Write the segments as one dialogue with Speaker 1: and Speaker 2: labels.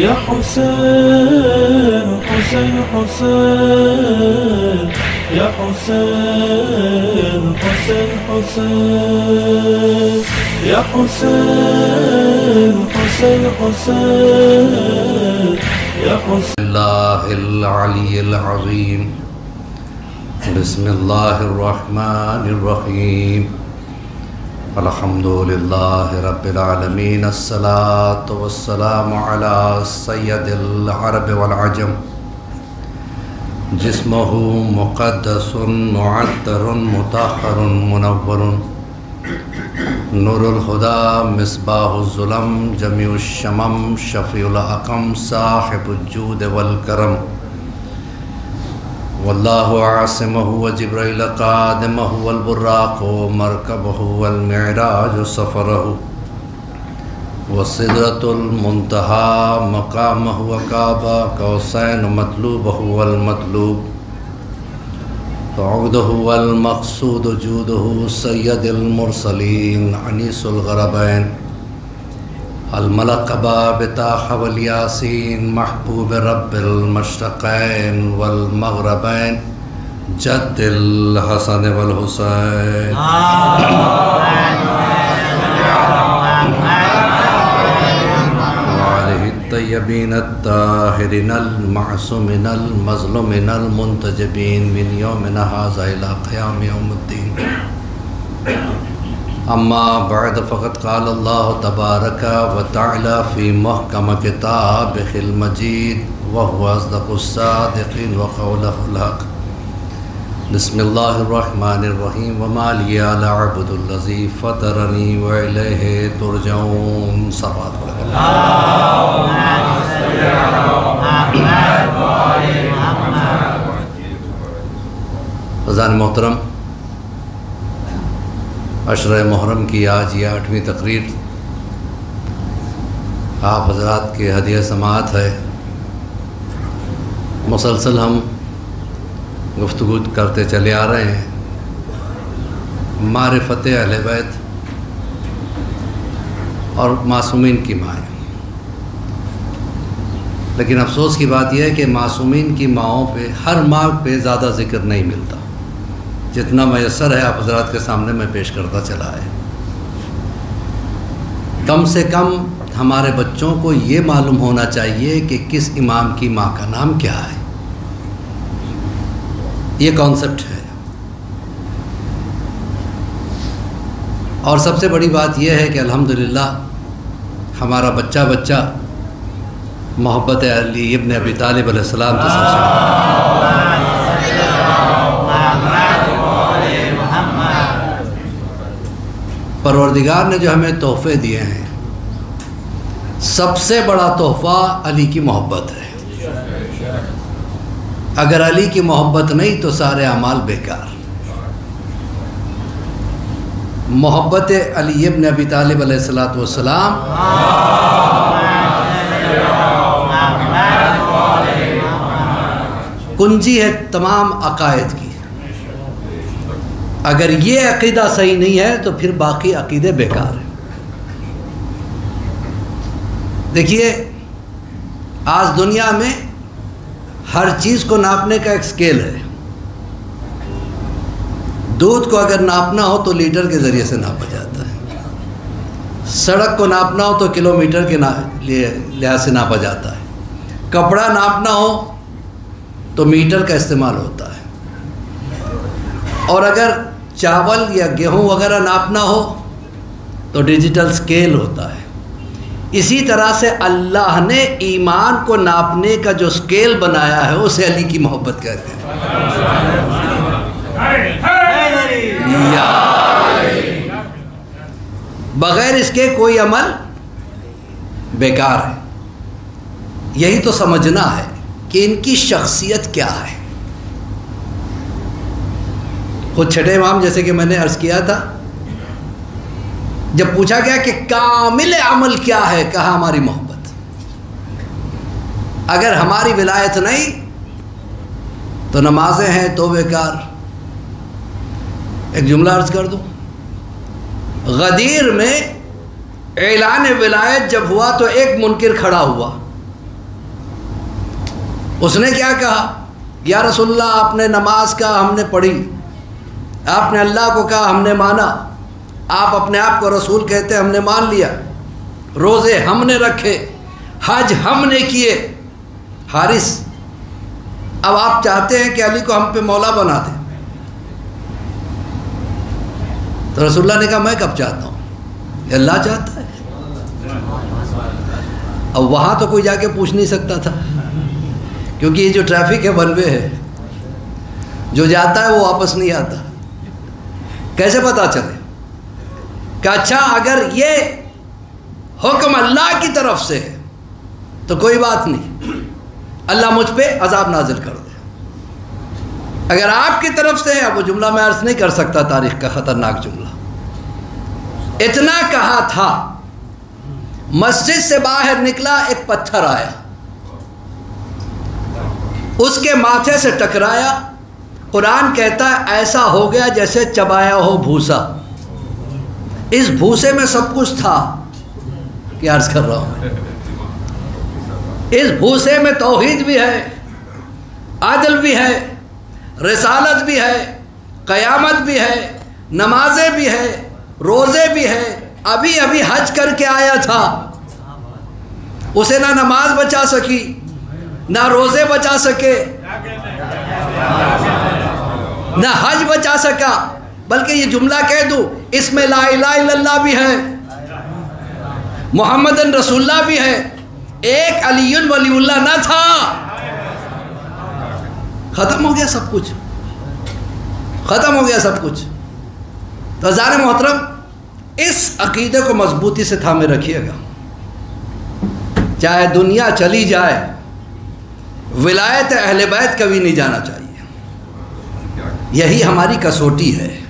Speaker 1: يا حسين حسين حسين. يا حسين حسين حسين. يا حسين حسين حسين. يا حسين.
Speaker 2: الله العلي العظيم. بسم الله الرحمن الرحيم. الحمد لله رب العالمين الصلاة والسلام على سيد العرب والعجم. جسمه مقدس، معطر مطهر منور. نور الخدا مصباح الظلم، جمیع الشمم، شفیع الاقم صاحب الجود والکرم. واللہ عاصمہ وجبرائیل قادمہ والبراق مرکبہ والمعراج سفرہ وصدرة المنتہى مقامہ وقابہ قوسین مطلوبہ والمطلوب عقدہ والمقصود جودہ سید المرسلین عنیس الغربین الملقبہ بتاح والیاسین محبوب رب المشرقین والمغربین جد الحسن والحسین وعليه الطيبين الطاهرين المعصومين المظلومين المنتجبين من يومنا هذا إلى قيام يوم الدين. أما بعد فقد قال الله تبارك وتعالى في محكم كتابه المجيد وهو أصدق الصادقين وقوله الحق بسم الله الرحمن الرحيم وما لي لا أعبد الذي فطرني وإليه ترجعون۔ صلوات الله فضان محترم عشرہ محرم کی آج یہ آٹھویں تقریر آپ حضرات کے ہدیہ سماعت ہے۔ مسلسل ہم گفتگو کرتے چلے آ رہے ہیں۔ معرفت اہل بیت اور معصومین کی مائیں لیکن افسوس کی بات یہ ہے کہ معصومین کی ماؤں پہ، ہر ماں پہ زیادہ ذکر نہیں ملتا۔ جتنا میسر ہے آپ حضرات کے سامنے میں پیش کرتا چلا ہے۔ کم سے کم ہمارے بچوں کو یہ معلوم ہونا چاہیے کہ کس امام کی ماں کا نام کیا ہے۔ یہ کانسیپٹ ہے۔ اور سب سے بڑی بات یہ ہے کہ الحمدللہ ہمارا بچہ بچہ محبت علی ابن ابی طالب علیہ السلام سے پروردگار نے جو ہمیں تحفے دیے ہیں، سب سے بڑا تحفہ علی کی محبت ہے۔ اگر علی کی محبت نہیں تو سارے اعمال بیکار۔ محبت علی ابن ابی طالب علیہ السلاۃ والسلام۔ کنجی ہے تمام عقائد کی۔ اگر یہ عقیدہ صحیح نہیں ہے تو پھر باقی عقیدے بیکار ہیں۔ دیکھیے، آج دنیا میں ہر چیز کو ناپنے کا ایک سکیل ہے۔ دودھ کو اگر ناپنا ہو تو لیٹر کے ذریعے سے ناپا جاتا ہے۔ سڑک کو ناپنا ہو تو کلومیٹر کے لحاظ سے ناپا جاتا ہے۔ کپڑا ناپنا ہو تو میٹر کا استعمال ہوتا ہے۔ اور اگر چاول یا گیہوں وغیرہ ناپنا ہو تو ڈیجیٹل سکیل ہوتا ہے۔ اسی طرح سے اللہ نے ایمان کو ناپنے کا جو سکیل بنایا ہے، اسے علی کی محبت کہتے ہیں۔ بغیر اس کے کوئی عمل بیکار ہے۔ یہی تو سمجھنا ہے کہ ان کی شخصیت کیا ہے۔ خود چھٹے امام جیسے کہ میں نے عرض کیا تھا۔ جب پوچھا گیا کہ کامل عمل کیا ہے، کہا ہماری محبت۔ اگر ہماری ولایت نہیں، تو نمازیں ہیں تو بیکار ایک جملہ عرض کر دوں غدیر میں اعلان ولایت جب ہوا تو ایک منکر کھڑا ہوا۔ اس نے کیا کہا؟ یا رسول اللہ، آپ نے نماز کا ہم نے پڑھی۔ آپ نے اللہ کو کہا، ہم نے مانا۔ آپ اپنے آپ کو رسول کہتے، ہم نے مان لیا۔ روزے ہم نے رکھے، حج ہم نے کیے۔ حارث، اب آپ چاہتے ہیں کہ علی کو ہم پہ مولا بنا دیں۔ تو رسول اللہ نے کہا، میں کب چاہتا ہوں؟ یہ اللہ چاہتا ہے۔ اب وہاں تو کوئی جا کے پوچھ نہیں سکتا تھا۔ کیونکہ یہ جو ٹریفک ہے ون وے ہے۔ جو جاتا ہے، وہ واپس نہیں آتا۔ کیسے پتا چلے؟ کہ اچھا اگر یہ حکم اللہ کی طرف سے ہے، تو کوئی بات نہیں۔ اللہ مجھ پہ عذاب نازل کر دے۔ اگر آپ کی طرف سے ہے وہ جملہ میں عرض نہیں کر سکتا، تاریخ کا خطرناک جملہ۔ اتنا کہا تھا، مسجد سے باہر نکلا، ایک پتھر آیا۔ اس کے ماتھے سے ٹکرایا قرآن کہتا ہے، ایسا ہو گیا جیسے چبایا ہو بھوسا. اس بھوسے میں سب کچھ تھا کیا عرض کر رہا ہوں اس بھوسے میں توحید بھی ہے عادل بھی ہے، رسالت بھی ہے، قیامت بھی ہے، نمازیں بھی ہے، روزے بھی ہے۔ ابھی ابھی حج کر کے آیا تھا۔ اسے نہ نماز بچا سکی، نہ روزے بچا سکے۔ نہ حج بچا سکا، بلکہ یہ جملہ کہہ دوں اس میں لا الہ الا اللہ بھی ہے، محمد رسول اللہ بھی ہے، ایک علی ولی اللہ نہ تھا۔ ختم ہو گیا سب کچھ۔ ختم ہو گیا سب کچھ۔ تو ہزار محترم، اس عقیدے کو مضبوطی سے تھامے رکھیے گا۔ چاہے دنیا چلی جائے، ولایت اہل بیت کبھی نہیں جانا چاہیے۔ یہی ہماری کسوٹی ہے،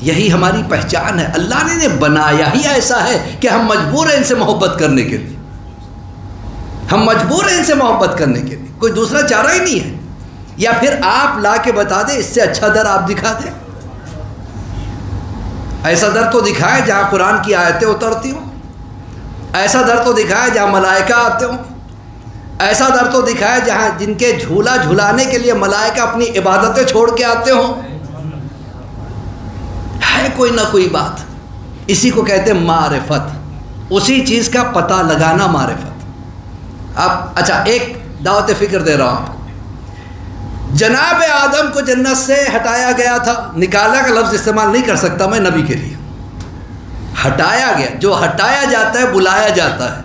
Speaker 2: یہی ہماری پہچان ہے۔ اللہ نے بنایا ہی ایسا ہے کہ ہم مجبور ہیں ان سے محبت کرنے کے لیے۔ ہم مجبور ہیں ان سے محبت کرنے کے لیے۔ کوئی دوسرا چارہ ہی نہیں ہے۔ یا پھر آپ لا کے بتا دیں، اس سے اچھا در آپ دکھا دیں۔ ایسا در تو دکھائے جہاں قرآن کی آیتیں اترتی ہوں۔ ایسا در تو دکھائے جہاں ملائکہ آتے ہوں۔ ایسا در تو دکھائے جہاں جن کے جھولا جھلانے کے لیے ملائکہ اپنی عبادتیں چھوڑ کے آتے ہوں۔ ہے کوئی نہ کوئی بات۔ اسی کو کہتے ہیں معرفت۔ اسی چیز کا پتہ لگانا معرفت۔ اب اچھا ایک دعوت فکر دے رہا ہوں جناب آدم کو جنت سے ہٹایا گیا تھا۔ نکالا کا لفظ استعمال نہیں کر سکتا میں نبی کے لیے۔ ہٹایا گیا۔ جو ہٹایا جاتا ہے، بلایا جاتا ہے۔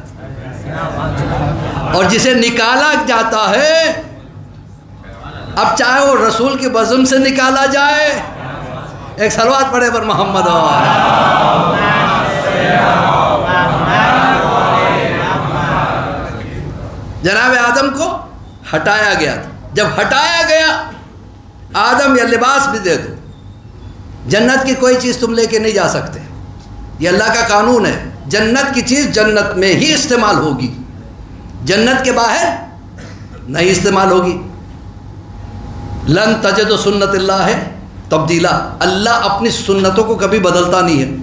Speaker 2: اور جسے نکالا جاتا ہے، اب چاہے وہ رسول کے بزم سے نکالا جائے۔ ایک سلوات پڑے پر محمد جناب آدم کو ہٹایا گیا تھا۔ جب ہٹایا گیا، آدم یا لباس بھی دے دو۔ جنت کی کوئی چیز تم لے کے نہیں جا سکتے۔ یہ اللہ کا قانون ہے۔ جنت کی چیز جنت میں ہی استعمال ہوگی۔ جنت کے باہر نہیں استعمال ہوگی۔ لن تجد و سنت اللہ ہے تبدیلا۔ اللہ اپنی سنتوں کو کبھی بدلتا نہیں ہے۔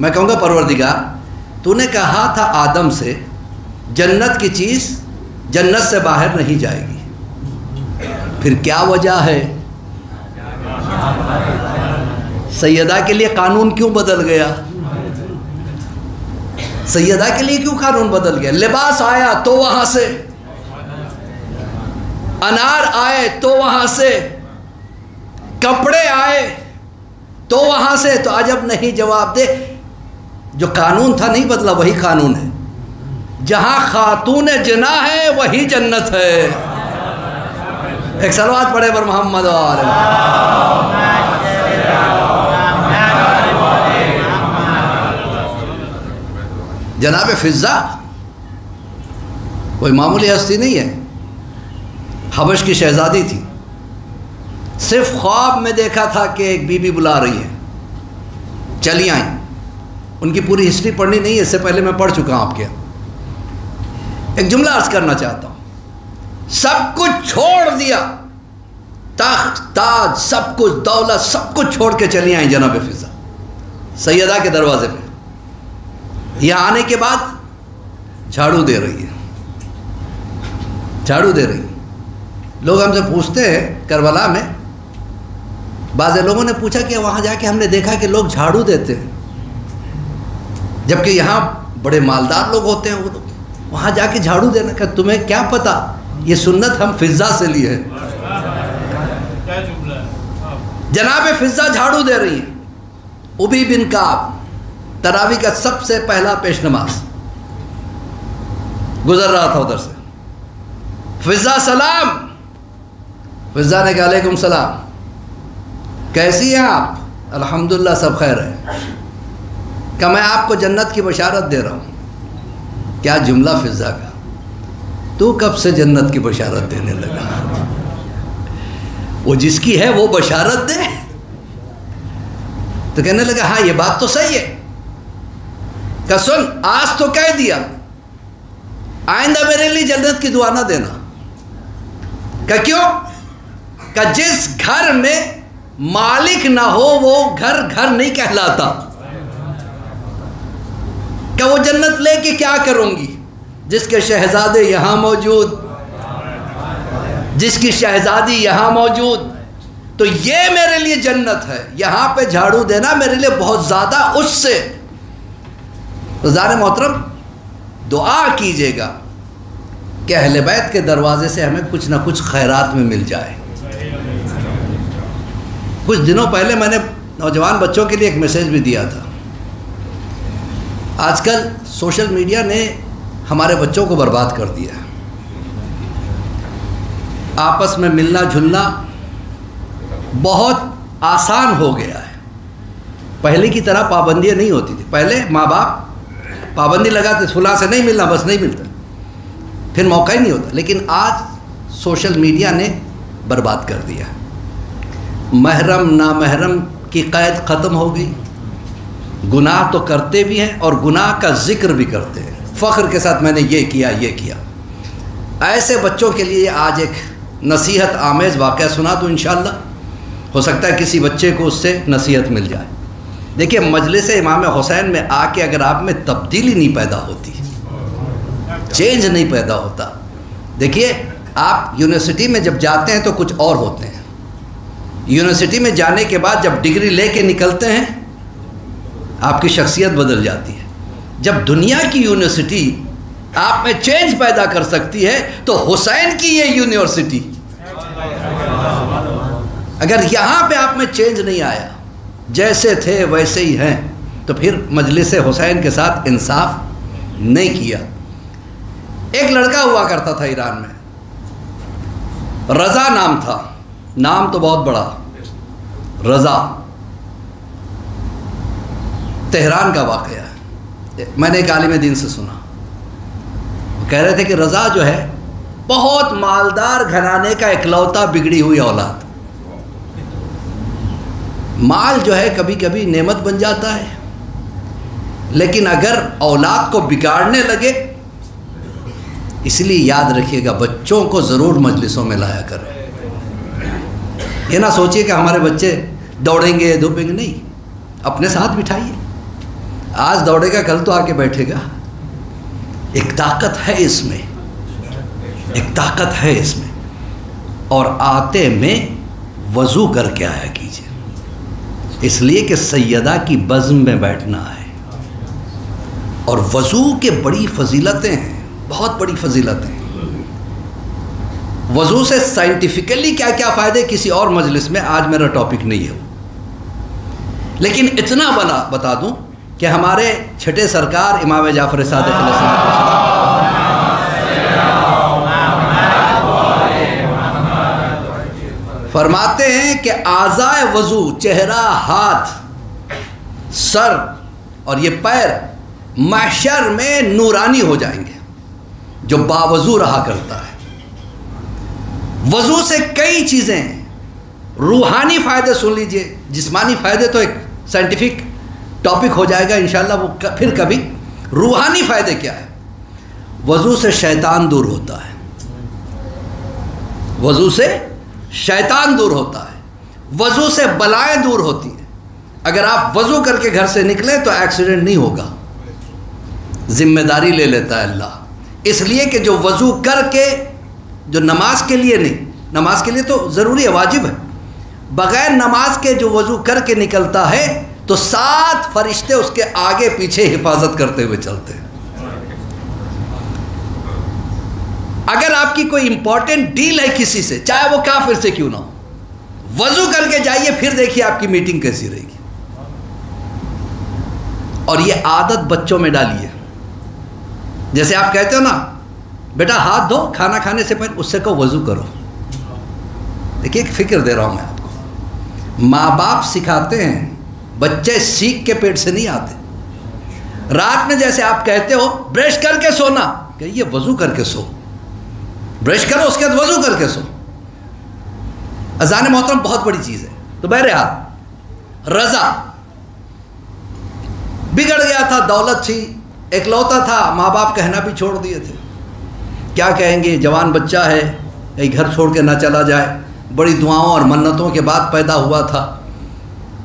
Speaker 2: میں کہوں گا پروردگار، تو نے کہا تھا آدم سے، جنت کی چیز جنت سے باہر نہیں جائے گی۔ پھر کیا وجہ ہے؟ سیدہ کے لیے قانون کیوں بدل گیا؟ سیدہ کے لیے کیوں قانون بدل گیا؟ لباس آیا تو وہاں سے۔ انار آئے تو وہاں سے۔ کپڑے آئے تو وہاں سے۔ تو عجب نہیں جواب دے۔ جو قانون تھا نہیں بدلا، وہی قانون ہے۔ جہاں خاتون جنا ہے، وہی جنت ہے۔ ایک سلوات پڑے پر محمد جناب فضا کوئی معمولی ہستی نہیں ہے۔ حبش کی شہزادی تھی۔ صرف خواب میں دیکھا تھا کہ ایک بی بی بلا رہی ہے۔ چلی آئیں۔ ان کی پوری ہسٹری پڑھنی نہیں ہے اس سے پہلے میں پڑھ چکا ہوں آپ کے۔ ایک جملہ عرض کرنا چاہتا ہوں۔ سب کچھ چھوڑ دیا۔ تخت تاج، سب کچھ، دولت، سب کچھ چھوڑ کے چلی آئیں جناب فضا سیدہ کے دروازے پہ۔ یہاں آنے کے بعد جھاڑو دے رہی ہے۔ جھاڑو دے رہی۔ ہے لوگ ہم سے پوچھتے ہیں کربلا میں۔ بعض لوگوں نے پوچھا کہ وہاں جا کے ہم نے دیکھا کہ لوگ جھاڑو دیتے ہیں۔ جبکہ یہاں بڑے مالدار لوگ ہوتے ہیں وہ لوگ وہاں جا کے جھاڑو دینا کہ تمہیں کیا پتا؟ یہ سنت ہم فضا سے لی ہے جناب فضا جھاڑو دے رہی ہیں ابی بن کعب۔ تراوی کا سب سے پہلا پیش نماز۔ گزر رہا تھا ادھر سے۔ فضا سلام۔ فضا نے کہا، علیکم سلام۔ کیسی ہیں آپ؟ الحمدللہ سب خیر ہے۔ کہ میں آپ کو جنت کی بشارت دے رہا ہوں۔ کیا جملہ فضا کا۔ تو کب سے جنت کی بشارت دینے لگا؟ وہ جس کی ہے وہ بشارت دے۔ تو کہنے لگا ہاں یہ بات تو صحیح ہے۔ کہ سن آج تو کہہ دیا۔ آئندہ میرے لیے جنت کی دعا نہ دینا۔ کہ کیوں؟ کہ جس گھر میں مالک نہ ہو، وہ گھر گھر نہیں کہلاتا۔ کہ وہ جنت لے کے کیا کروں گی؟ جس کے شہزادے یہاں موجود۔ جس کی شہزادی یہاں موجود۔ تو یہ میرے لیے جنت ہے۔ یہاں پہ جھاڑو دینا میرے لیے بہت زیادہ اس سے۔ زار محترم، دعا کیجیے گا کہ اہل بیت کے دروازے سے ہمیں کچھ نہ کچھ خیرات میں مل جائے۔ کچھ دنوں پہلے میں نے نوجوان بچوں کے لیے ایک میسیج بھی دیا تھا۔ آج کل سوشل میڈیا نے ہمارے بچوں کو برباد کر دیا۔ آپس میں ملنا جھلنا بہت آسان ہو گیا ہے۔ پہلے کی طرح پابندیاں نہیں ہوتی تھی پہلے ماں باپ پابندی لگاتے فلاں سے نہیں ملنا، بس نہیں ملتا۔ پھر موقع ہی نہیں ہوتا۔ لیکن آج سوشل میڈیا نے برباد کر دیا۔ محرم، نامحرم کی قید ختم ہو گئی۔ گناہ تو کرتے بھی ہیں اور گناہ کا ذکر بھی کرتے ہیں۔ فخر کے ساتھ میں نے یہ کیا یہ کیا۔ ایسے بچوں کے لیے آج ایک نصیحت آمیز واقعہ سنا تو انشاءاللہ۔ ہو سکتا ہے کسی بچے کو اس سے نصیحت مل جائے۔ دیکھیے، مجلس امام حسین میں آ کے اگر آپ میں تبدیلی نہیں پیدا ہوتی چینج نہیں پیدا ہوتا، دیکھیے، آپ یونیورسٹی میں جب جاتے ہیں تو کچھ اور ہوتے ہیں۔ یونیورسٹی میں جانے کے بعد جب ڈگری لے کے نکلتے ہیں، آپ کی شخصیت بدل جاتی ہے۔ جب دنیا کی یونیورسٹی آپ میں چینج پیدا کر سکتی ہے، تو حسین کی یہ یونیورسٹی۔ اگر یہاں پہ آپ میں چینج نہیں آیا جیسے تھے ویسے ہی ہیں۔ تو پھر مجلس حسین کے ساتھ انصاف نہیں کیا۔ ایک لڑکا ہوا کرتا تھا ایران میں۔ رضا نام تھا۔ نام تو بہت بڑا۔ رضا۔ تہران کا واقعہ ہے۔ میں نے ایک عالم دین سے سنا۔ وہ کہہ رہے تھے کہ رضا جو ہے، بہت مالدار گھرانے کا اکلوتا بگڑی ہوئی اولاد۔ مال جو ہے کبھی کبھی نعمت بن جاتا ہے۔ لیکن اگر اولاد کو بگاڑنے لگے، اس لیے یاد رکھیے گا، بچوں کو ضرور مجلسوں میں لایا کریں یہ نہ سوچیے کہ ہمارے بچے دوڑیں گے، دھوپیں گے، نہیں۔ اپنے ساتھ بٹھائیے۔ آج دوڑے گا، کل تو آ کے بیٹھے گا۔ ایک طاقت ہے اس میں۔ ایک طاقت ہے اس میں۔ اور آتے میں وضو کر کے آیا کیجیے اس لیے کہ سیدہ کی بزم میں بیٹھنا ہے۔ اور وضو کے بڑی فضیلتیں ہیں، بہت بڑی فضیلتیں۔ ہیں وضو سے سائنٹیفکلی کیا کیا فائدے، کسی اور مجلس میں آج میرا ٹاپک نہیں ہے۔ لیکن اتنا بنا بتا دوں کہ ہمارے چھٹے سرکار امام جعفر صادق علیہ السلام فرماتے ہیں کہ آزائے وضو، چہرہ، ہاتھ، سر اور یہ پیر محشر میں نورانی ہو جائیں گے، جو باوضو رہا کرتا ہے۔ وضو سے کئی چیزیں، روحانی فائدے سن لیجیے۔ جسمانی فائدے تو ایک سائنٹیفک ٹاپک ہو جائے گا انشاءاللہ، وہ پھر کبھی۔ روحانی فائدے کیا ہے؟ وضو سے شیطان دور ہوتا ہے۔ وضو سے شیطان دور ہوتا ہے، وضو سے بلائیں دور ہوتی ہیں۔ اگر آپ وضو کر کے گھر سے نکلیں تو ایکسیڈنٹ نہیں ہوگا۔ ذمہ داری لے لیتا ہے اللہ۔ اس لیے کہ جو وضو کر کے، جو نماز کے لیے نہیں، نماز کے لیے تو ضروری ہے، واجب ہے۔ بغیر نماز کے جو وضو کر کے نکلتا ہے تو سات فرشتے اس کے آگے پیچھے حفاظت کرتے ہوئے چلتے ہیں۔ اگر آپ کی کوئی امپورٹنٹ ڈیل ہے کسی سے، چاہے وہ کافر سے کیوں نہ ہو، وضو کر کے جائیے، پھر دیکھیے آپ کی میٹنگ کیسی رہے گی۔ اور یہ عادت بچوں میں ڈالیے۔ جیسے آپ کہتے ہو نا، بیٹا ہاتھ دھو، کھانا کھانے سے پہلے اس سے کہو وضو کرو۔ دیکھیے، ایک فکر دے رہا ہوں میں آپ کو۔ ماں باپ سکھاتے ہیں، بچے سیکھ کے پیٹ سے نہیں آتے۔ رات میں جیسے آپ کہتے ہو، برش کر کے سونا، کہ یہ وضو کر کے سو۔ برش کرو، اس کے بعد وضو کر کے سو۔ اذان محترم بہت بڑی چیز ہے۔ تو بہرحال، رضا بگڑ گیا تھا، دولت تھی ایک لوتا تھا، ماں باپ کہنا بھی چھوڑ دیے تھے۔ کیا کہیں گے، جوان بچہ ہے، کہیں گھر چھوڑ کے نہ چلا جائے۔ بڑی دعاؤں اور منتوں کے بعد پیدا ہوا تھا۔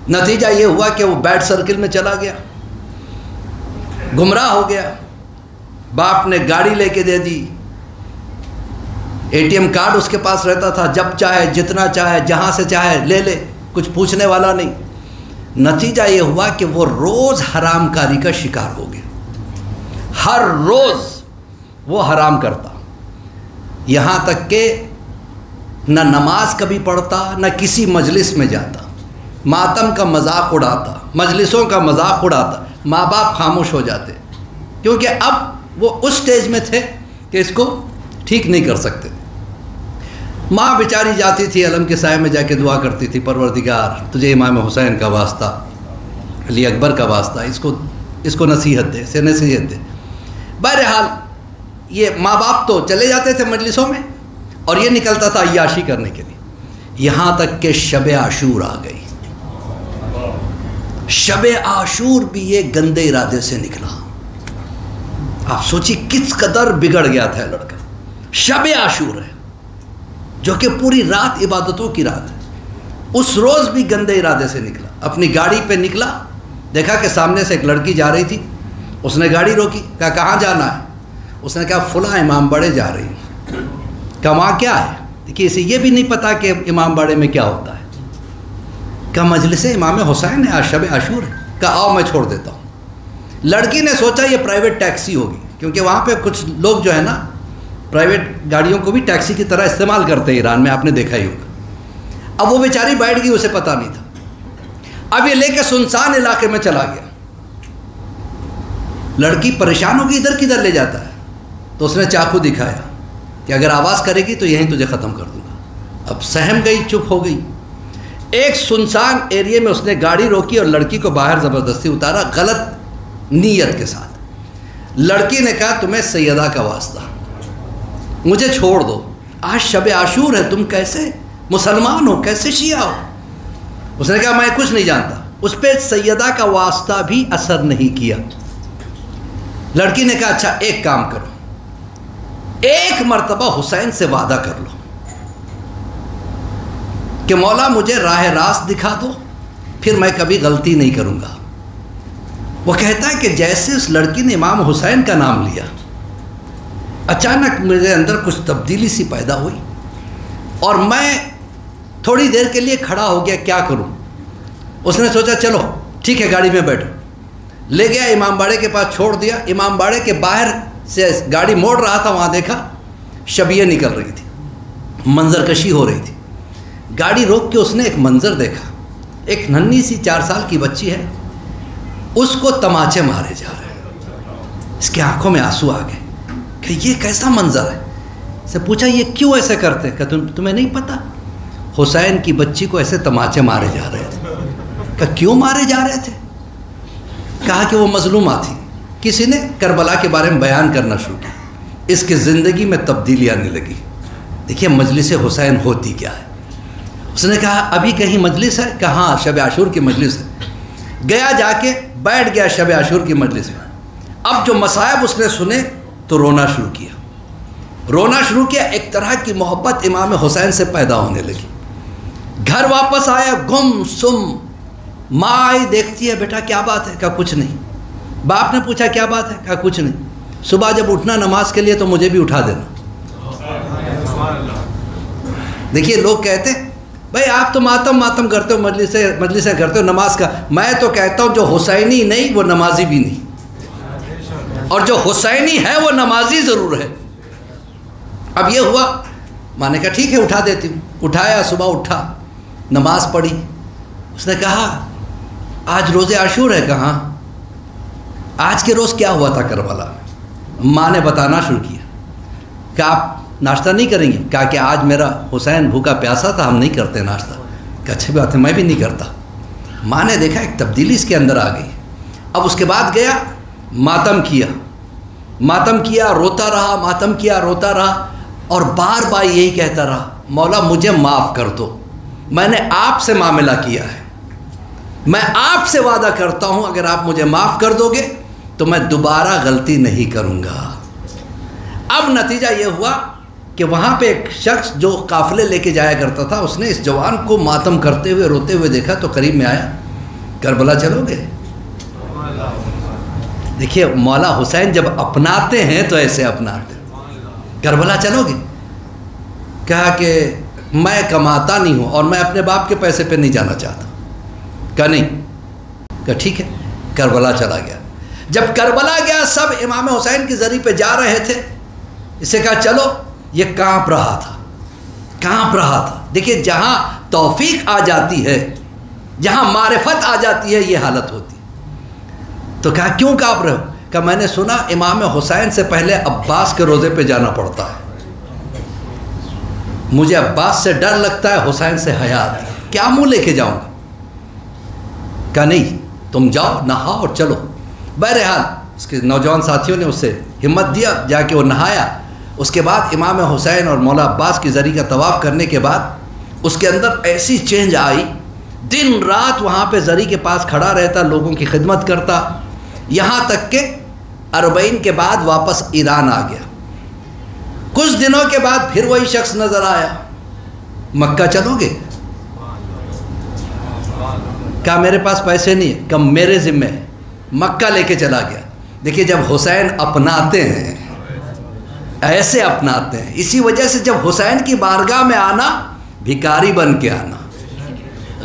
Speaker 2: نتیجہ یہ ہوا کہ وہ بیڈ سرکل میں چلا گیا۔ گمراہ ہو گیا۔ باپ نے گاڑی لے کے دے دی۔ اے ٹی ایم کارڈ اس کے پاس رہتا تھا، جب چاہے، جتنا چاہے، جہاں سے چاہے، لے لے، کچھ پوچھنے والا نہیں۔ نتیجہ یہ ہوا کہ وہ روز حرام کاری کا شکار ہو گیا۔ ہر روز وہ حرام کرتا۔ یہاں تک کہ نہ نماز کبھی پڑھتا، نہ کسی مجلس میں جاتا۔ ماتم کا مذاق اڑاتا، مجلسوں کا مذاق اڑاتا، ماں باپ خاموش ہو جاتے۔ کیونکہ اب وہ اس سٹیج میں تھے کہ اس کو ٹھیک نہیں کر سکتے۔ ماں بیچاری جاتی تھی، علم کے سائے میں جا کے دعا کرتی تھی، پروردگار، تجھے امام حسین کا واسطہ، علی اکبر کا واسطہ، اس کو اس کو نصیحت دے، اسے نصیحت دے۔ بہرحال، یہ ماں باپ تو چلے جاتے تھے مجلسوں میں، اور یہ نکلتا تھا عیاشی کرنے کے لیے۔ یہاں تک کہ شب عاشور آ گئی۔ شب عاشور بھی یہ گندے ارادے سے نکلا۔ آپ سوچی کس قدر بگڑ گیا تھا لڑکا۔ شب عاشور ہے۔ جو کہ پوری رات عبادتوں کی رات ہے۔ اس روز بھی گندے ارادے سے نکلا۔ اپنی گاڑی پہ نکلا۔ دیکھا کہ سامنے سے ایک لڑکی جا رہی تھی۔ اس نے گاڑی روکی۔ کہا، کہاں جانا ہے؟ اس نے کہا، فلاں امام بڑے جا رہی ہوں کہا، وہاں کیا ہے؟ دیکھیے، اسے یہ بھی نہیں پتا کہ امام باڑے میں کیا ہوتا ہے۔ کہا، مجلس امام حسین ہے شب عاشور ہے۔ کہا، آؤ، میں چھوڑ دیتا ہوں۔ لڑکی نے سوچا یہ پرائیویٹ ٹیکسی ہوگی، کیونکہ وہاں پہ کچھ لوگ جو ہے نا پرائیویٹ گاڑیوں کو بھی ٹیکسی کی طرح استعمال کرتے ہیں ایران میں، آپ نے دیکھا ہی ہوگا۔ اب وہ بیچاری بیٹھ گئی، اسے پتہ نہیں تھا۔ اب یہ لے کے سنسان علاقے میں چلا گیا۔ لڑکی پریشان ہوگی، ادھر کدھر لے جاتا ہے۔ تو اس نے چاقو دکھایا کہ اگر آواز کرے گی تو یہیں تجھے ختم کر دوں گا۔ اب سہم گئی، چپ ہو گئی۔ ایک سنسان ایریے میں اس نے گاڑی روکی اور لڑکی کو باہر زبردستی اتارا غلط نیت کے ساتھ۔ لڑکی نے کہا، تمہیں سیدہ کا واسطہ۔ مجھے چھوڑ دو۔ آج شب عاشور ہے، تم کیسے مسلمان ہو، کیسے شیعہ ہو؟ اس نے کہا، میں کچھ نہیں جانتا۔ اس پہ سیدہ کا واسطہ بھی اثر نہیں کیا۔ لڑکی نے کہا اچھا ایک کام کرو۔ ایک مرتبہ حسین سے وعدہ کر لو کہ مولا، مجھے راہ راست دکھا دو، پھر میں کبھی غلطی نہیں کروں گا۔ وہ کہتا ہے کہ جیسے اس لڑکی نے امام حسین کا نام لیا اچانک میرے اندر کچھ تبدیلی سی پیدا ہوئی اور میں تھوڑی دیر کے لیے کھڑا ہو گیا، کیا کروں؟ اس نے سوچا، چلو، ٹھیک ہے، گاڑی میں بیٹھو۔ لے گیا، امام باڑے کے پاس چھوڑ دیا۔ امام باڑے کے باہر سے گاڑی موڑ رہا تھا، وہاں دیکھا، شبیہ نکل رہی تھی۔ منظر کشی ہو رہی تھی۔ گاڑی روک کے اس نے ایک منظر دیکھا۔ ایک ننھی سی چار سال کی بچی ہے۔ اس کو تماچے مارے جا رہے ہیں۔ اس کی آنکھوں میں آنسو آ گئے۔ کہ یہ کیسا منظر ہے؟ سے پوچھا، یہ کیوں ایسے کرتے کہ تم تمہیں نہیں پتا؟ حسین کی بچی کو ایسے تماچے مارے جا رہے تھے۔ کہ کیوں مارے جا رہے تھے؟ کہا کہ وہ مظلومہ تھی کسی نے کربلا کے بارے میں بیان کرنا شروع کیا۔ اس کی زندگی میں تبدیلی آنے لگی۔ دیکھیے، مجلس حسین ہوتی کیا ہے؟ اس نے کہا، ابھی کہیں مجلس ہے؟ کہاں شب عاشور کی مجلس ہے۔ گیا جا کے بیٹھ گیا شب عاشور کی مجلس میں۔ اب جو مصائب اس نے سنے تو رونا شروع کیا۔ رونا شروع کیا، ایک طرح کی محبت امام حسین سے پیدا ہونے لگی۔ گھر واپس آیا، گم، سم، ماں آئی، دیکھتی ہے، بیٹا، کیا بات ہے؟ کہا، کچھ نہیں۔ باپ نے پوچھا، کیا بات ہے؟ کہا، کچھ نہیں۔ صبح جب اٹھنا نماز کے لیے تو مجھے بھی اٹھا دینا۔ دیکھیے، لوگ کہتے ہیں، بھائی، آپ تو ماتم ماتم کرتے ہو مجلس مجلسیں کرتے ہو، نماز کا۔ میں تو کہتا ہوں، جو حسینی نہیں، وہ نمازی بھی نہیں۔ اور جو حسینی ہے وہ نمازی ضرور ہے۔ اب یہ ہوا۔ میں نے کہا ٹھیک ہے، اٹھا دیتی ہوں۔ اٹھایا، صبح اٹھا، نماز پڑھی۔ اس نے کہا، آج روز عاشور ہے کہاں؟ آج کے روز کیا ہوا تھا کربلا؟ میں ماں نے بتانا شروع کیا۔ کہ آپ ناشتہ نہیں کریں گے؟ کہا کہ آج میرا حسین بھوکا پیاسا تھا، ہم نہیں کرتے ناشتہ۔ کہ اچھی بات ہے، میں بھی نہیں کرتا۔ ماں نے دیکھا، ایک تبدیلی اس کے اندر آ گئی۔ اب اس کے بعد گیا۔ ماتم کیا۔ ماتم کیا، روتا رہا، ماتم کیا، روتا رہا۔ اور بار بار یہی کہتا رہا، مولا مجھے معاف کر دو۔ میں نے آپ سے معاملہ کیا ہے۔ میں آپ سے وعدہ کرتا ہوں، اگر آپ مجھے معاف کر دو گے، تو میں دوبارہ غلطی نہیں کروں گا۔ اب نتیجہ یہ ہوا کہ وہاں پہ ایک شخص جو قافلے لے کے جایا کرتا تھا، اس نے اس جوان کو ماتم کرتے ہوئے، روتے ہوئے دیکھا تو قریب میں آیا، کربلا چلو گے۔ دیکھیے، مولا حسین جب اپناتے ہیں تو ایسے اپناتے ہیں۔ کربلا چلو گے۔ کہا کہ میں کماتا نہیں ہوں اور میں اپنے باپ کے پیسے پہ نہیں جانا چاہتا۔ کہا نہیں۔ کہا ٹھیک ہے، کربلا چلا گیا۔ جب کربلا گیا، سب امام حسین کی ذریعے پہ جا رہے تھے۔ اسے کہا، چلو، یہ کانپ رہا تھا۔ کانپ رہا تھا۔ دیکھیے، جہاں توفیق آ جاتی ہے، جہاں معرفت آ جاتی ہے، یہ حالت ہوتی تو کہا، کیوں کانپ رہے ہو کہ میں نے سنا امام حسین سے پہلے عباس کے روزے پہ جانا پڑتا ہے۔ مجھے عباس سے ڈر لگتا ہے، حسین سے حیات۔ کیا منہ لے کے جاؤں گا؟ کہا، نہیں، تم جاؤ، نہاؤ اور چلو۔ بہرحال، اس کے نوجوان ساتھیوں نے اسے ہمت دیا، جا کے وہ نہایا۔ اس کے بعد امام حسین اور مولا عباس کی ذریعے کا طواف کرنے کے بعد اس کے اندر ایسی چینج آئی۔ دن رات وہاں پہ زری کے پاس کھڑا رہتا، لوگوں کی خدمت کرتا۔ یہاں تک کہ اربعین کے بعد واپس ایران آ گیا۔ کچھ دنوں کے بعد پھر وہی شخص نظر آیا۔ مکہ چلو گے؟ کہا میرے پاس پیسے نہیں ہیں؟ میرے ذمے ہے مکہ لے کے چلا گیا۔ دیکھیے جب حسین اپناتے ہیں، ایسے اپناتے ہیں۔ اسی وجہ سے جب حسین کی بارگاہ میں آنا، بھکاری بن کے آنا،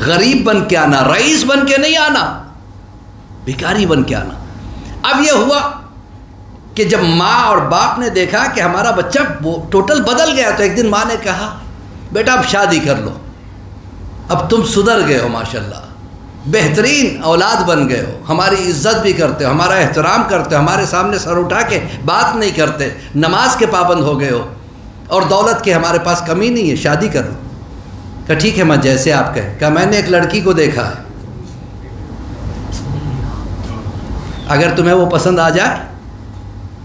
Speaker 2: غریب بن کے آنا، رئیس بن کے نہیں آنا، بھکاری بن کے آنا۔ اب یہ ہوا کہ جب ماں اور باپ نے دیکھا کہ ہمارا بچہ ٹوٹل بدل گیا تو ایک دن ماں نے کہا، بیٹا اب شادی کر لو۔ اب تم سدھر گئے ہو، ماشاءاللہ۔ بہترین اولاد بن گئے ہو۔ ہماری عزت بھی کرتے ہو، ہمارا احترام کرتے ہو، ہمارے سامنے سر اٹھا کے بات نہیں کرتے، نماز کے پابند ہو گئے ہو۔ اور دولت کے ہمارے پاس کمی نہیں ہے، شادی کر لو۔ کہ ٹھیک ہے میں جیسے آپ کہیں۔ کہ میں نے ایک لڑکی کو دیکھا ہے۔ اگر تمہیں وہ پسند آ جائے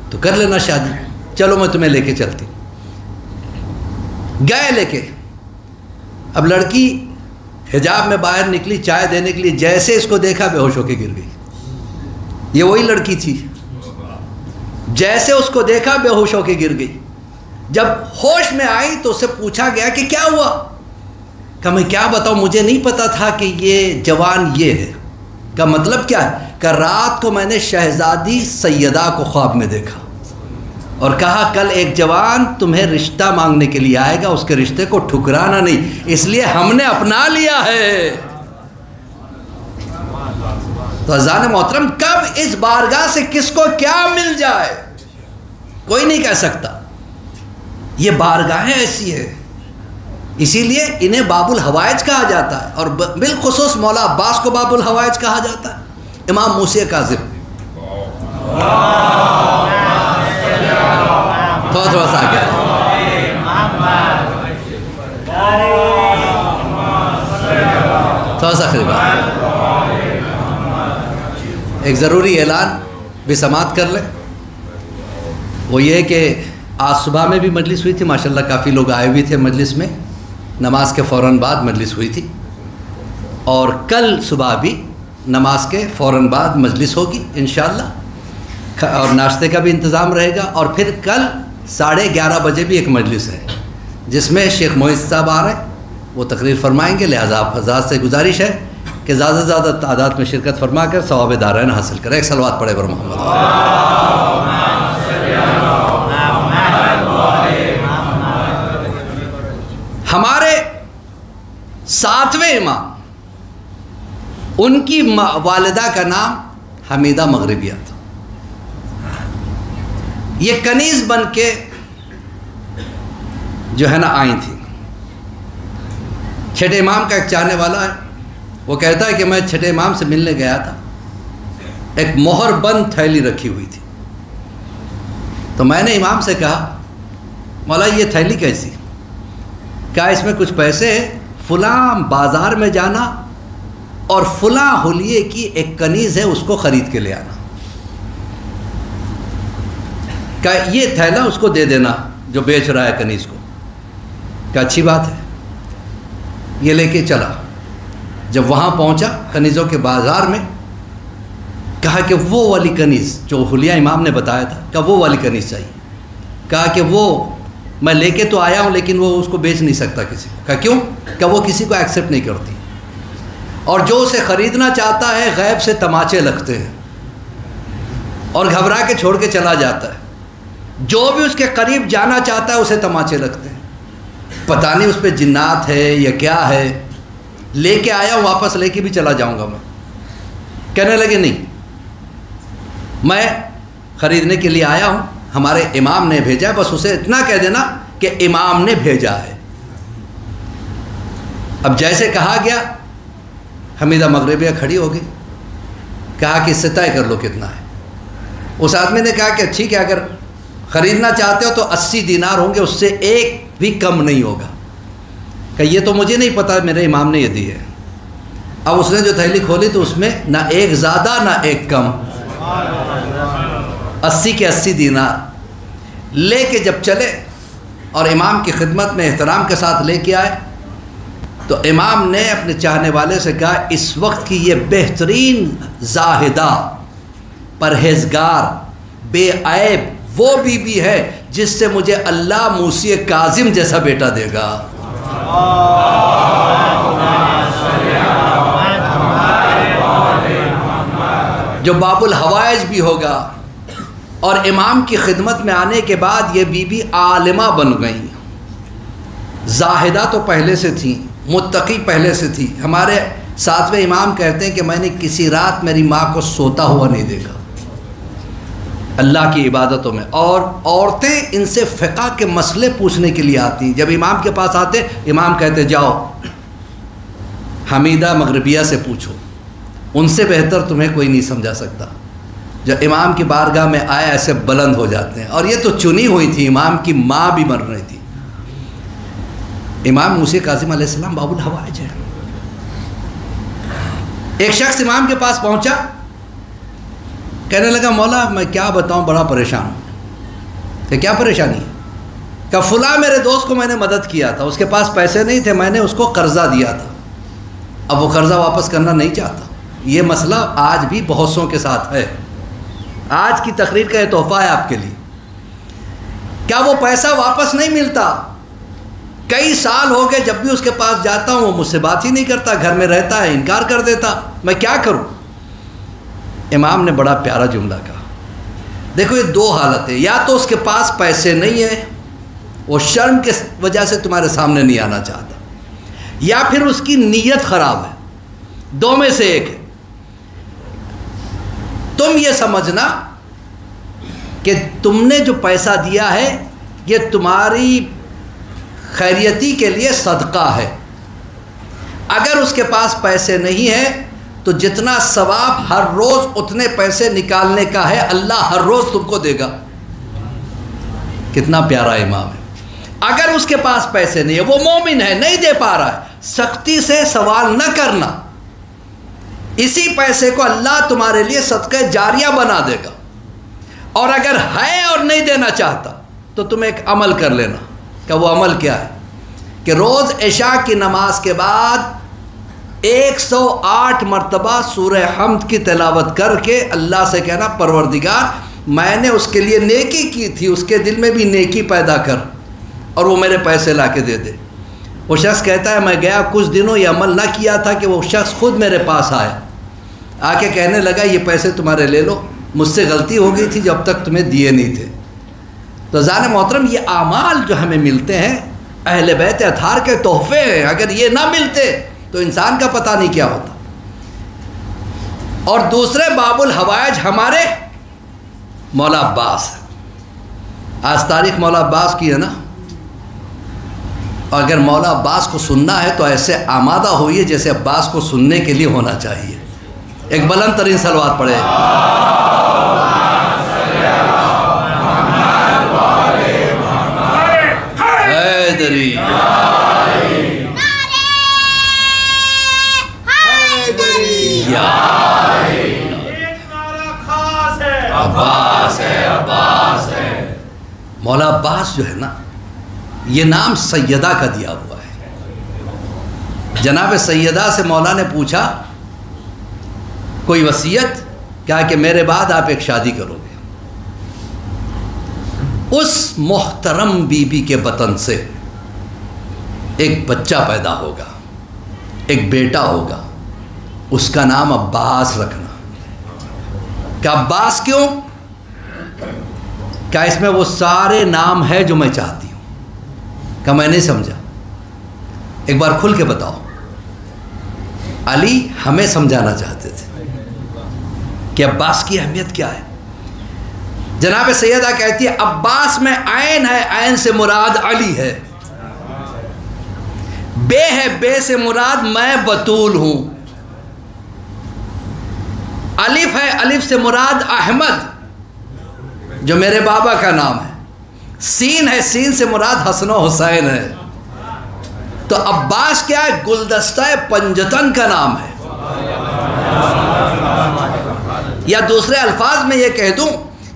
Speaker 2: تو کر لینا شادی۔ چلو میں تمہیں لے کے چلتی۔ گئے لے کے۔ اب لڑکی حجاب میں باہر نکلی، چائے دینے کے لیے جیسے اس کو دیکھا بے ہوش ہو کے گر گئی۔ یہ وہی لڑکی تھی۔ جیسے اس کو دیکھا بے ہوش ہو کے گر گئی۔ جب ہوش میں آئی تو اسے پوچھا گیا کہ کیا ہوا؟ کہ میں کیا بتاؤں؟ مجھے نہیں پتا تھا کہ یہ جوان یہ ہے۔ کا مطلب کیا ہے؟ کہ رات کو میں نے شہزادی سیدہ کو خواب میں دیکھا اور کہا، کل ایک جوان تمہیں رشتہ مانگنے کے لیے آئے گا، اس کے رشتے کو ٹھکرانا نہیں، اس لیے ہم نے اپنا لیا ہے۔ تو ازان محترم، کب اس بارگاہ سے کس کو کیا مل جائے؟ کوئی نہیں کہہ سکتا۔ یہ بارگاہیں ایسی ہے اسی لیے انہیں باب الحوائج کہا جاتا ہے اور بالخصوص مولا عباس کو باب الحوائج کہا جاتا ہے۔ امام موسی کاظم تھوڑا تھوڑا سا آگے۔ تھوڑا سا قریب ایک ضروری اعلان بھی سماعت کر لیں۔ وہ یہ ہے کہ آج صبح میں بھی مجلس ہوئی تھی۔ ماشاءاللہ کافی لوگ آئے ہوئے تھے مجلس میں۔ نماز کے فوراً بعد مجلس ہوئی تھی۔ اور کل صبح بھی نماز کے فوراً بعد مجلس ہوگی، انشاءاللہ۔ اور ناشتے کا بھی انتظام رہے گا۔ اور پھر کل ساڑھے گیارہ بجے بھی ایک مجلس ہے، جس میں شیخ معیز صاحب آ رہے ہیں۔ وہ تقریر فرمائیں گے، لہٰذا آپ حضرات سے گزارش ہے کہ زیادہ سے زیادہ تعداد میں شرکت فرما کر ثواب دارین حاصل کریں۔ ایک سلوات پڑے بر محمد ہمارے ساتویں امام ان کی والدہ کا نام حمیدہ مغربیہ تھا۔ یہ کنیز بن کے جو ہے نا آئی تھی چھٹے امام کا ایک چاہنے والا ہے۔ وہ کہتا ہے کہ میں چھٹے امام سے ملنے گیا تھا۔ ایک مہر بند تھیلی رکھی ہوئی تھی۔ تو میں نے امام سے کہا، مولا، یہ تھیلی کیسی؟ کیا اس میں کچھ پیسے ہیں فلاں بازار میں جانا اور فلاں حلیے کی ایک کنیز ہے، اس کو خرید کے لے آنا۔ کہ یہ تھیلا اس کو دے دینا جو بیچ رہا ہے کنیز کو۔ کہ اچھی بات ہے۔ یہ لے کے چلا۔ جب وہاں پہنچا کنیزوں کے بازار میں، کہا کہ وہ والی کنیز جو حلیہ امام نے بتایا تھا کہ وہ والی کنیز چاہیے۔ کہا کہ وہ میں لے کے تو آیا ہوں، لیکن وہ اس کو بیچ نہیں سکتا کسی کو۔ کہا، کیوں؟ کہ وہ کسی کو ایکسیپٹ نہیں کرتی۔ اور جو اسے خریدنا چاہتا ہے غیب سے تماچے لگتے ہیں اور گھبرا کے چھوڑ کے چلا جاتا ہے۔ جو بھی اس کے قریب جانا چاہتا ہے اسے تماچے لگتے ہیں۔ پتہ نہیں اس پہ جنات ہے یا کیا ہے۔ لے کے آیا ہوں، واپس لے کے بھی چلا جاؤں گا میں۔ کہنے لگے، نہیں، میں خریدنے کے لیے آیا ہوں۔ ہمارے امام نے بھیجا بس اسے اتنا کہہ دینا کہ امام نے بھیجا ہے۔ اب جیسے کہا گیا حمیدہ مغربیہ کھڑی ہوگی۔ کہا کہ اس سے طے کر لو کتنا ہے۔ اس آدمی نے کہا کہ ٹھیک ہے، اگر خریدنا چاہتے ہو تو اسی دینار ہوں گے، اس سے ایک بھی کم نہیں ہوگا۔ کہ یہ تو مجھے نہیں پتا، میرے امام نے یہ دی ہے۔ اب اس نے جو تھیلی کھولی تو اس میں نہ ایک زیادہ نہ ایک کم۔ اسی کے اسی دینار۔ لے کے جب چلے اور امام کی خدمت میں احترام کے ساتھ لے کے آئے تو امام نے اپنے چاہنے والے سے کہا، اس وقت کی یہ بہترین زاہدہ، پرہیزگار، بے عیب وہ بی بی ہے جس سے مجھے اللہ موسی کاظم جیسا بیٹا دے گا۔ جو باب الحوائج بھی ہوگا۔ اور امام کی خدمت میں آنے کے بعد یہ بی بی عالمہ بن گئیں۔ زاہدہ تو پہلے سے تھیں۔ متقی پہلے سے تھی۔ ہمارے ساتویں امام کہتے ہیں کہ میں نے کسی رات میری ماں کو سوتا ہوا نہیں دیکھا۔ اللہ کی عبادتوں میں۔ اور عورتیں ان سے فقہ کے مسئلے پوچھنے کے لیے آتی ہیں۔ جب امام کے پاس آتے، امام کہتے، جاؤ، حمیدہ مغربیہ سے پوچھو۔ ان سے بہتر تمہیں کوئی نہیں سمجھا سکتا۔ جب امام کی بارگاہ میں آئے، ایسے بلند ہو جاتے ہیں۔ اور یہ تو چنی ہوئی تھی، امام کی ماں بھی مر رہی تھی۔ امام موسی کاظم علیہ السلام باب الحوائج ہے جی۔ ایک شخص امام کے پاس پہنچا، کہنے لگا، مولا، میں کیا بتاؤں، بڑا پریشان ہوں۔ کہ کیا پریشانی؟ ہے کہ فلاں میرے دوست کو میں نے مدد کیا تھا، اس کے پاس پیسے نہیں تھے، میں نے اس کو قرضہ دیا تھا۔ اب وہ قرضہ واپس کرنا نہیں چاہتا۔ یہ مسئلہ آج بھی بہت سو کے ساتھ ہے۔ آج کی تقریر کا یہ تحفہ ہے آپ کے لیے۔ کیا وہ پیسہ واپس نہیں ملتا؟ کئی سال ہو گئے جب بھی اس کے پاس جاتا ہوں، وہ مجھ سے بات ہی نہیں کرتا، گھر میں رہتا ہے، انکار کر دیتا۔ میں کیا کروں؟ امام نے بڑا پیارا جملہ کہا۔ دیکھو، یہ دو حالت ہے۔ یا تو اس کے پاس پیسے نہیں ہیں، وہ شرم کے وجہ سے تمہارے سامنے نہیں آنا چاہتا، یا پھر اس کی نیت خراب ہے۔ دو میں سے ایک ہے۔ تم یہ سمجھنا کہ تم نے جو پیسہ دیا ہے، یہ تمہاری خیریتی کے لیے صدقہ ہے۔ اگر اس کے پاس پیسے نہیں ہیں، تو جتنا ثواب ہر روز اتنے پیسے نکالنے کا ہے۔ اللہ ہر روز تم کو دے گا۔ کتنا پیارا امام ہے۔ اگر اس کے پاس پیسے نہیں ہے وہ مومن ہے، نہیں دے پا رہا ہے۔ سختی سے سوال نہ کرنا۔ اسی پیسے کو اللہ تمہارے لیے صدقہ جاریہ بنا دے گا۔ اور اگر ہے اور نہیں دینا چاہتا، تو تم ایک عمل کر لینا۔ کہ وہ عمل کیا ہے؟ کہ روز عشاء کی نماز کے بعد ایک سو آٹھ مرتبہ سورہ حمد کی تلاوت کر کے اللہ سے کہنا، پروردگار، میں نے اس کے لیے نیکی کی تھی، اس کے دل میں بھی نیکی پیدا کر اور وہ میرے پیسے لا کے دے دے۔ وہ شخص کہتا ہے، میں گیا کچھ دنوں، یہ عمل نہ کیا تھا کہ وہ شخص خود میرے پاس آئے۔ آ کے کہنے لگا، یہ پیسے تمہارے لے لو، مجھ سے غلطی ہو گئی تھی، جب تک تمہیں دیے نہیں تھے۔ تو زان محترم، یہ اعمال جو ہمیں ملتے ہیں، اہل بیت اتھار کے تحفے ہیں، اگر یہ نہ ملتے تو انسان کا پتہ نہیں کیا ہوتا۔ اور دوسرے باب الحوائج ہمارے مولا عباس آج تاریخ مولا عباس کی ہے نا؟ اگر مولا عباس کو سننا ہے تو ایسے آمادہ ہوئیے جیسے عباس کو سننے کے لیے ہونا چاہیے۔ ایک بلند ترین سلوات پڑھے حیدری یا
Speaker 1: ایک نعرہ خاص ہے
Speaker 2: عباس ہے عباس ہے۔ مولا عباس جو ہے نا، یہ نام سیدہ کا دیا ہوا ہے۔ جناب سیدہ سے مولا نے پوچھا، کوئی وصیت؟ کہا کہ میرے بعد آپ ایک شادی کرو گے۔ اس محترم بی بی کے بطن سے ایک بچہ پیدا ہوگا، ایک بیٹا ہوگا۔ اس کا نام عباس رکھنا۔ کہ عباس کیوں؟ کیا اس میں وہ سارے نام ہے جو میں چاہتی ہوں؟ کہ میں نہیں سمجھا؟ ایک بار کھل کے بتاؤ۔ علی ہمیں سمجھانا چاہتے تھے کہ عباس کی اہمیت کیا ہے۔ جناب سیدہ کہتی ہے، عباس میں عین ہے، عین سے مراد علی ہے۔ بے ہے، بے سے مراد میں بطول ہوں۔ الف ہے، الف سے مراد احمد، جو میرے بابا کا نام ہے۔ سین ہے، سین سے مراد حسن و حسین ہے۔ تو عباس کیا ہے؟ گلدستہ پنجتن کا نام ہے۔ یا دوسرے الفاظ میں یہ کہہ دوں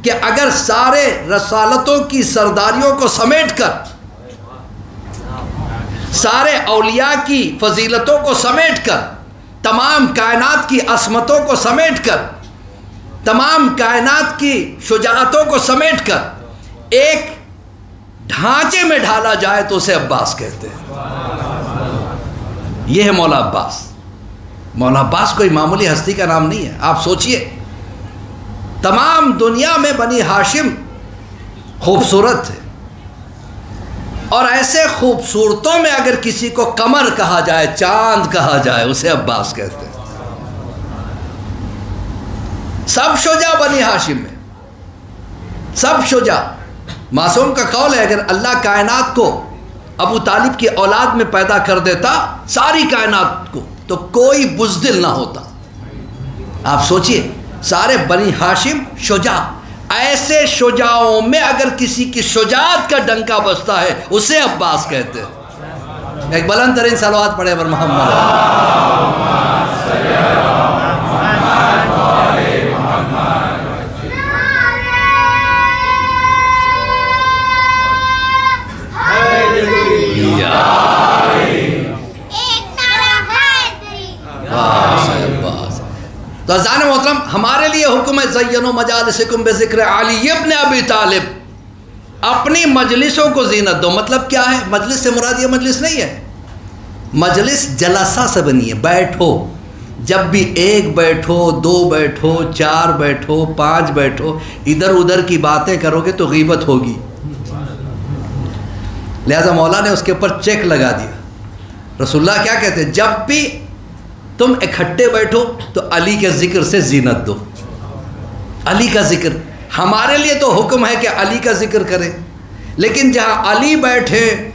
Speaker 2: کہ اگر سارے رسالتوں کی سرداریوں کو سمیٹ کر، سارے اولیاء کی فضیلتوں کو سمیٹ کر تمام کائنات کی عصمتوں کو سمیٹ کر، تمام کائنات کی شجاعتوں کو سمیٹ کر ایک ڈھانچے میں ڈھالا جائے تو اسے عباس کہتے ہیں۔ یہ ہے مولا عباس۔ مولا عباس کوئی معمولی ہستی کا نام نہیں ہے۔ آپ سوچئے۔ تمام دنیا میں بنی ہاشم خوبصورت تھے اور ایسے خوبصورتوں میں اگر کسی کو کمر کہا جائے، چاند کہا جائے، اسے عباس کہتے ہیں۔ سب شجا بنی ہاشم میں۔ سب شجا معصوم کا قول ہے، اگر اللہ کائنات کو ابو طالب کی اولاد میں پیدا کر دیتا، ساری کائنات کو، تو کوئی بزدل نہ ہوتا۔ آپ سوچئے، سارے بنی ہاشم شجا ایسے شجاعوں میں اگر کسی کی شجاعت کا ڈنکا بستا ہے اسے عباس کہتے ہیں۔ ایک بلند ترین سلوات پڑھے پر محمد۔ تو ازان محترم ہمارے لیے حکم ہے زین و مجالسکم بذکر علی ابن ابی طالب۔ اپنی مجلسوں کو زینت دو۔ مطلب کیا ہے؟ مجلس سے مراد یہ مجلس نہیں ہے۔ مجلس جلسہ سے بنی ہے۔ بیٹھو۔ جب بھی ایک بیٹھو، دو بیٹھو، چار بیٹھو، پانچ بیٹھو، ادھر ادھر کی باتیں کرو گے تو غیبت ہوگی۔ لہذا مولا نے اس کے اوپر چیک لگا دیا۔ رسول اللہ کیا کہتے ہیں؟ جب بھی تم اکٹھے بیٹھو تو علی کے ذکر سے زینت دو۔ علی کا ذکر۔ ہمارے لیے تو حکم ہے کہ علی کا ذکر کرے۔ لیکن جہاں علی بیٹھے،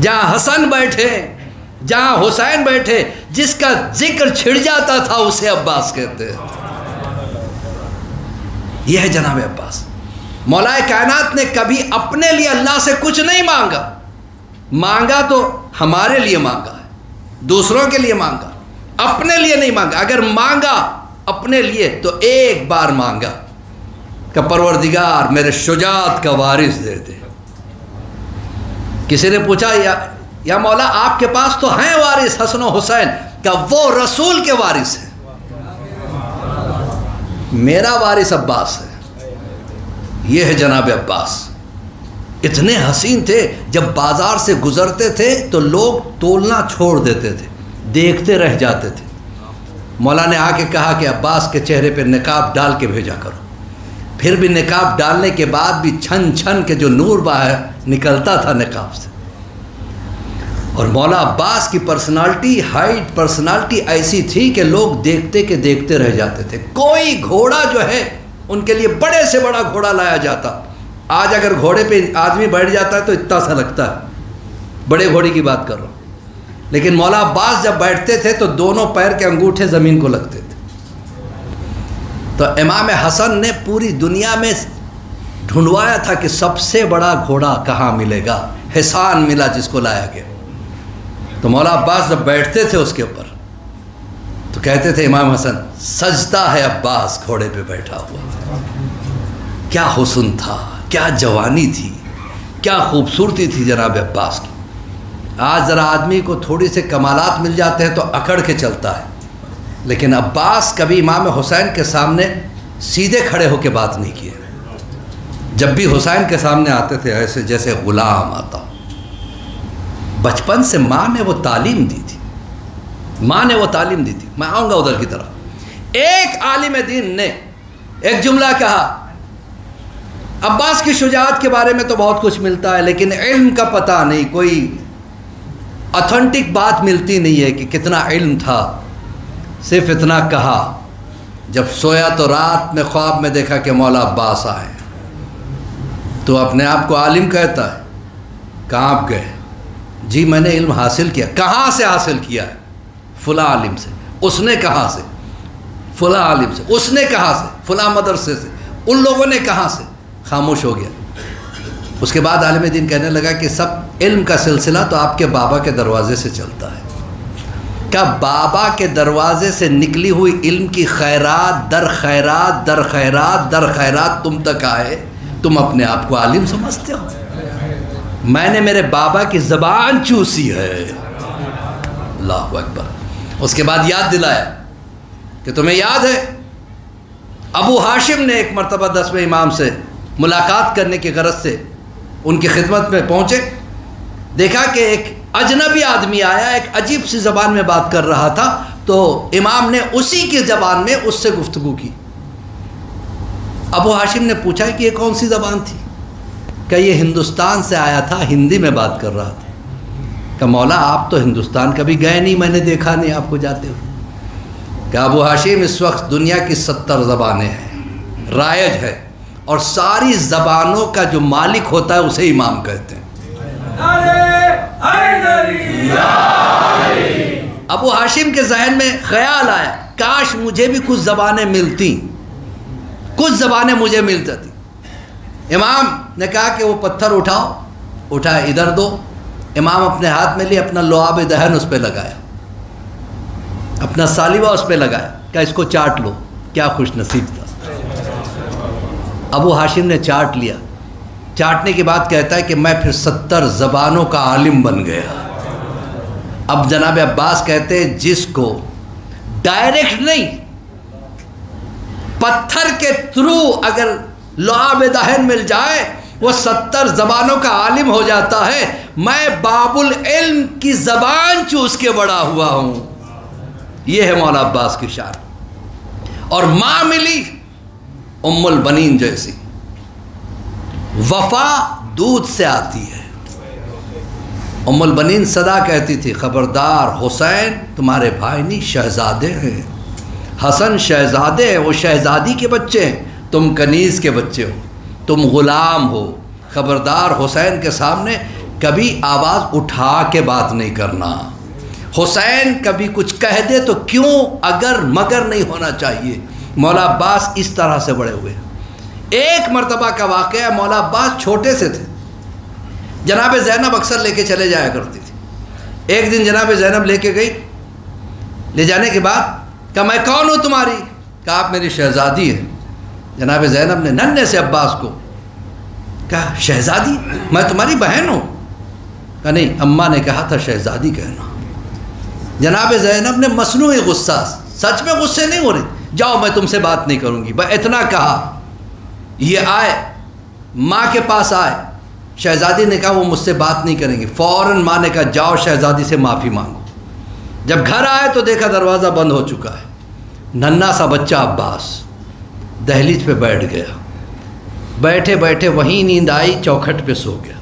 Speaker 2: جہاں حسن بیٹھے، جہاں حسین بیٹھے، جس کا ذکر چھڑ جاتا تھا، اسے عباس کہتے ہیں۔ یہ ہے جناب عباس۔ مولا کائنات نے کبھی اپنے لیے اللہ سے کچھ نہیں مانگا۔ مانگا تو ہمارے لیے مانگا۔ ہے دوسروں کے لیے مانگا، اپنے لیے نہیں مانگا۔ اگر مانگا اپنے لیے تو ایک بار مانگا۔ کہ پروردگار میرے شجاعت کا وارث دے دے۔ کسی نے پوچھا، یا یا مولا، آپ کے پاس تو ہیں وارث حسن و حسین کہ وہ رسول کے وارث ہیں؟ میرا وارث عباس ہے۔ یہ ہے جناب عباس۔ اتنے حسین تھے، جب بازار سے گزرتے تھے تو لوگ تولنا چھوڑ دیتے تھے، دیکھتے رہ جاتے تھے۔ مولا نے آ کے کہا کہ عباس کے چہرے پہ نقاب ڈال کے بھیجا کرو۔ پھر بھی نقاب ڈالنے کے بعد بھی چھن چھن کے جو نور باہر نکلتا تھا نقاب سے۔ اور مولا عباس کی پرسنالٹی ہائٹ پرسنالٹی ایسی تھی کہ لوگ دیکھتے کہ دیکھتے رہ جاتے تھے۔ کوئی گھوڑا جو ہے، ان کے لیے بڑے سے بڑا گھوڑا لایا جاتا۔ آج اگر گھوڑے پہ آدمی بیٹھ جاتا ہے تو اتنا سا لگتا ہے۔ بڑے گھوڑے کی بات کر رہا ہوں۔ لیکن مولا عباس جب بیٹھتے تھے تو دونوں پیر کے انگوٹھے زمین کو لگتے تھے۔ تو امام حسن نے پوری دنیا میں ڈھونڈوایا تھا کہ سب سے بڑا گھوڑا کہاں ملے گا؟ حسان ملا جس کو لایا گیا۔ تو مولا عباس جب بیٹھتے تھے اس کے اوپر تو کہتے تھے امام حسن سجتا ہے عباس گھوڑے پہ بیٹھا ہوا۔ کیا حسن تھا۔ کیا جوانی تھی، کیا خوبصورتی تھی جناب عباس کی۔ آج ذرا آدمی کو تھوڑی سے کمالات مل جاتے ہیں تو اکڑ کے چلتا ہے۔ لیکن عباس کبھی امام حسین کے سامنے سیدھے کھڑے ہو کے بات نہیں کیے۔ جب بھی حسین کے سامنے آتے تھے، ایسے جیسے غلام آتا۔ بچپن سے ماں نے وہ تعلیم دی تھی۔ ماں نے وہ تعلیم دی تھی۔ میں آؤں گا ادھر کی طرف۔ ایک عالم دین نے ایک جملہ کہا عباس کی شجاعت کے بارے میں تو بہت کچھ ملتا ہے، لیکن علم کا پتہ نہیں، کوئی اتھنٹک بات ملتی نہیں ہے کہ کتنا علم تھا، صرف اتنا کہا۔ جب سویا تو رات میں خواب میں دیکھا کہ مولا عباس آئے۔ تو اپنے آپ کو عالم کہتا ہے، کہاں آپ گئے؟ جی میں نے علم حاصل کیا۔ کہاں سے حاصل کیا ہے؟ فلاں عالم سے۔ اس نے کہاں سے؟ فلاں عالم سے۔ اس نے کہاں سے؟ فلاں مدرسے سے۔ ان لوگوں نے کہاں سے؟ خاموش ہو گیا۔ اس کے بعد عالم دین کہنے لگا کہ سب علم کا سلسلہ تو آپ کے بابا کے دروازے سے چلتا ہے۔ کیا بابا کے دروازے سے نکلی ہوئی علم کی خیرات در خیرات در خیرات در خیرات تم تک آئے، تم اپنے آپ کو عالم سمجھتے ہو۔ میں نے میرے بابا کی زبان چوسی ہے۔ اللہ اکبر۔ اس کے بعد یاد دلایا کہ تمہیں یاد ہے، ابو ہاشم نے ایک مرتبہ دسویں امام سے ملاقات کرنے کی غرض سے ان کی خدمت میں پہنچے۔ دیکھا کہ ایک اجنبی آدمی آیا، ایک عجیب سی زبان میں بات کر رہا تھا، تو امام نے اسی کی زبان میں اس سے گفتگو کی۔ ابو ہاشم نے پوچھا کہ یہ کون سی زبان تھی؟ کہ یہ ہندوستان سے آیا تھا، ہندی میں بات کر رہا تھا۔ کہ مولا، آپ تو ہندوستان کبھی گئے نہیں، میں نے دیکھا نہیں، آپ کو جاتے ہوئے کہ ابو ہاشم، اس وقت دنیا کی ستر زبانیں ہیں، رائج ہے۔ اور ساری زبانوں کا جو مالک ہوتا ہے اسے امام کہتے ہیں۔ ابو ہاشم کے ذہن میں خیال آیا، کاش مجھے بھی کچھ زبانیں ملتی۔ کچھ زبانیں مجھے مل جاتی امام نے کہا کہ وہ پتھر اٹھاؤ اٹھا ادھر دو۔ امام اپنے ہاتھ میں لیے اپنا لعاب دہن اس پہ لگایا۔ اپنا سالیوہ اس پہ لگایا کہ اس کو چاٹ لو، کیا خوش نصیب تھا ابو ہاشم نے چاٹ لیا۔ چاٹنے کے بعد کہتا ہے کہ میں پھر ستر زبانوں کا عالم بن گیا۔ اب جناب عباس کہتے ہیں جس کو ڈائریکٹ نہیں، پتھر کے تھرو اگر لعاب دہن مل جائے، وہ ستر زبانوں کا عالم ہو جاتا ہے۔ میں باب العلم کی زبان چوس کے بڑا ہوا ہوں۔ یہ ہے مولا عباس کی شان۔ اور ماں ملی۔ ام البنین جیسی۔ وفا دودھ سے آتی ہے۔ ام البنین صدا کہتی تھی، خبردار حسین، تمہارے بھائی نہیں، شہزادے ہیں۔ حسن شہزادے ہیں، وہ شہزادی کے بچے ہیں۔ تم کنیز کے بچے ہو، تم غلام ہو۔ خبردار حسین کے سامنے کبھی آواز اٹھا کے بات نہیں کرنا۔ حسین کبھی کچھ کہہ دے تو کیوں اگر مگر نہیں ہونا چاہیے؟ مولا عباس اس طرح سے بڑے ہوئے ایک مرتبہ کا واقعہ مولا عباس چھوٹے سے تھے۔ جناب زینب اکثر لے کے چلے جایا کرتی تھی۔ ایک دن جناب زینب لے کے گئی۔ لے جانے کے بعد کہا، میں کون ہوں تمہاری؟ کہا، آپ میری شہزادی ہے جناب زینب نے ننے سے عباس کو کہا، شہزادی، میں تمہاری بہن ہوں۔ کہا، نہیں، اماں نے کہا تھا، شہزادی کہنا۔ جناب زینب نے مصنوعی غصہ، سچ میں غصے نہیں ہو رہی۔ جاؤ میں تم سے بات نہیں کروں گی۔ بس اتنا کہا۔ یہ آئے۔ ماں کے پاس آئے۔ شہزادی نے کہا، وہ مجھ سے بات نہیں کریں گے۔ فوراً ماں نے کہا، جاؤ شہزادی سے معافی مانگو۔ جب گھر آئے تو دیکھا دروازہ بند ہو چکا ہے۔ ننا سا بچہ عباس دہلیج پہ بیٹھ گیا۔ بیٹھے بیٹھے وہیں نیند آئی، چوکھٹ پہ سو گیا۔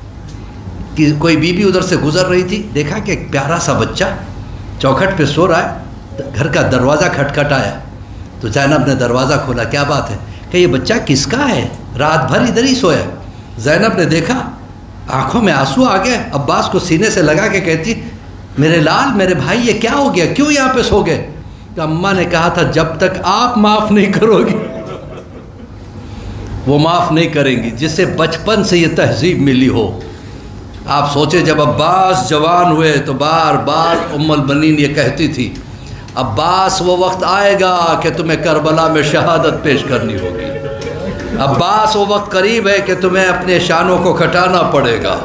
Speaker 2: کہ کوئی بی بی ادھر سے گزر رہی تھی؟ دیکھا کہ ایک پیارا سا بچہ چوکھٹ پہ سو رہا ہے۔ گھر کا دروازہ کھٹکھٹ آیا تو زینب نے دروازہ کھولا، کیا بات ہے؟ کہ یہ بچہ کس کا ہے؟ رات بھر ادھر ہی سویا۔ زینب نے دیکھا، آنکھوں میں آنسو آ گئے۔ عباس کو سینے سے لگا کے کہتی، میرے لال، میرے بھائی، یہ کیا ہو گیا؟ کیوں یہاں پہ سو گئے؟ کہ اماں نے کہا تھا، جب تک آپ معاف نہیں کرو گی وہ معاف نہیں کریں گی، جس سے بچپن سے یہ تہذیب ملی ہو۔ آپ سوچے جب عباس جوان ہوئے تو بار بار ام البنین یہ کہتی تھی عباس وہ وقت آئے گا کہ تمہیں کربلا میں شہادت پیش کرنی ہوگی۔ عباس وہ وقت قریب ہے کہ تمہیں اپنے شانوں کو کھٹانا پڑے گا۔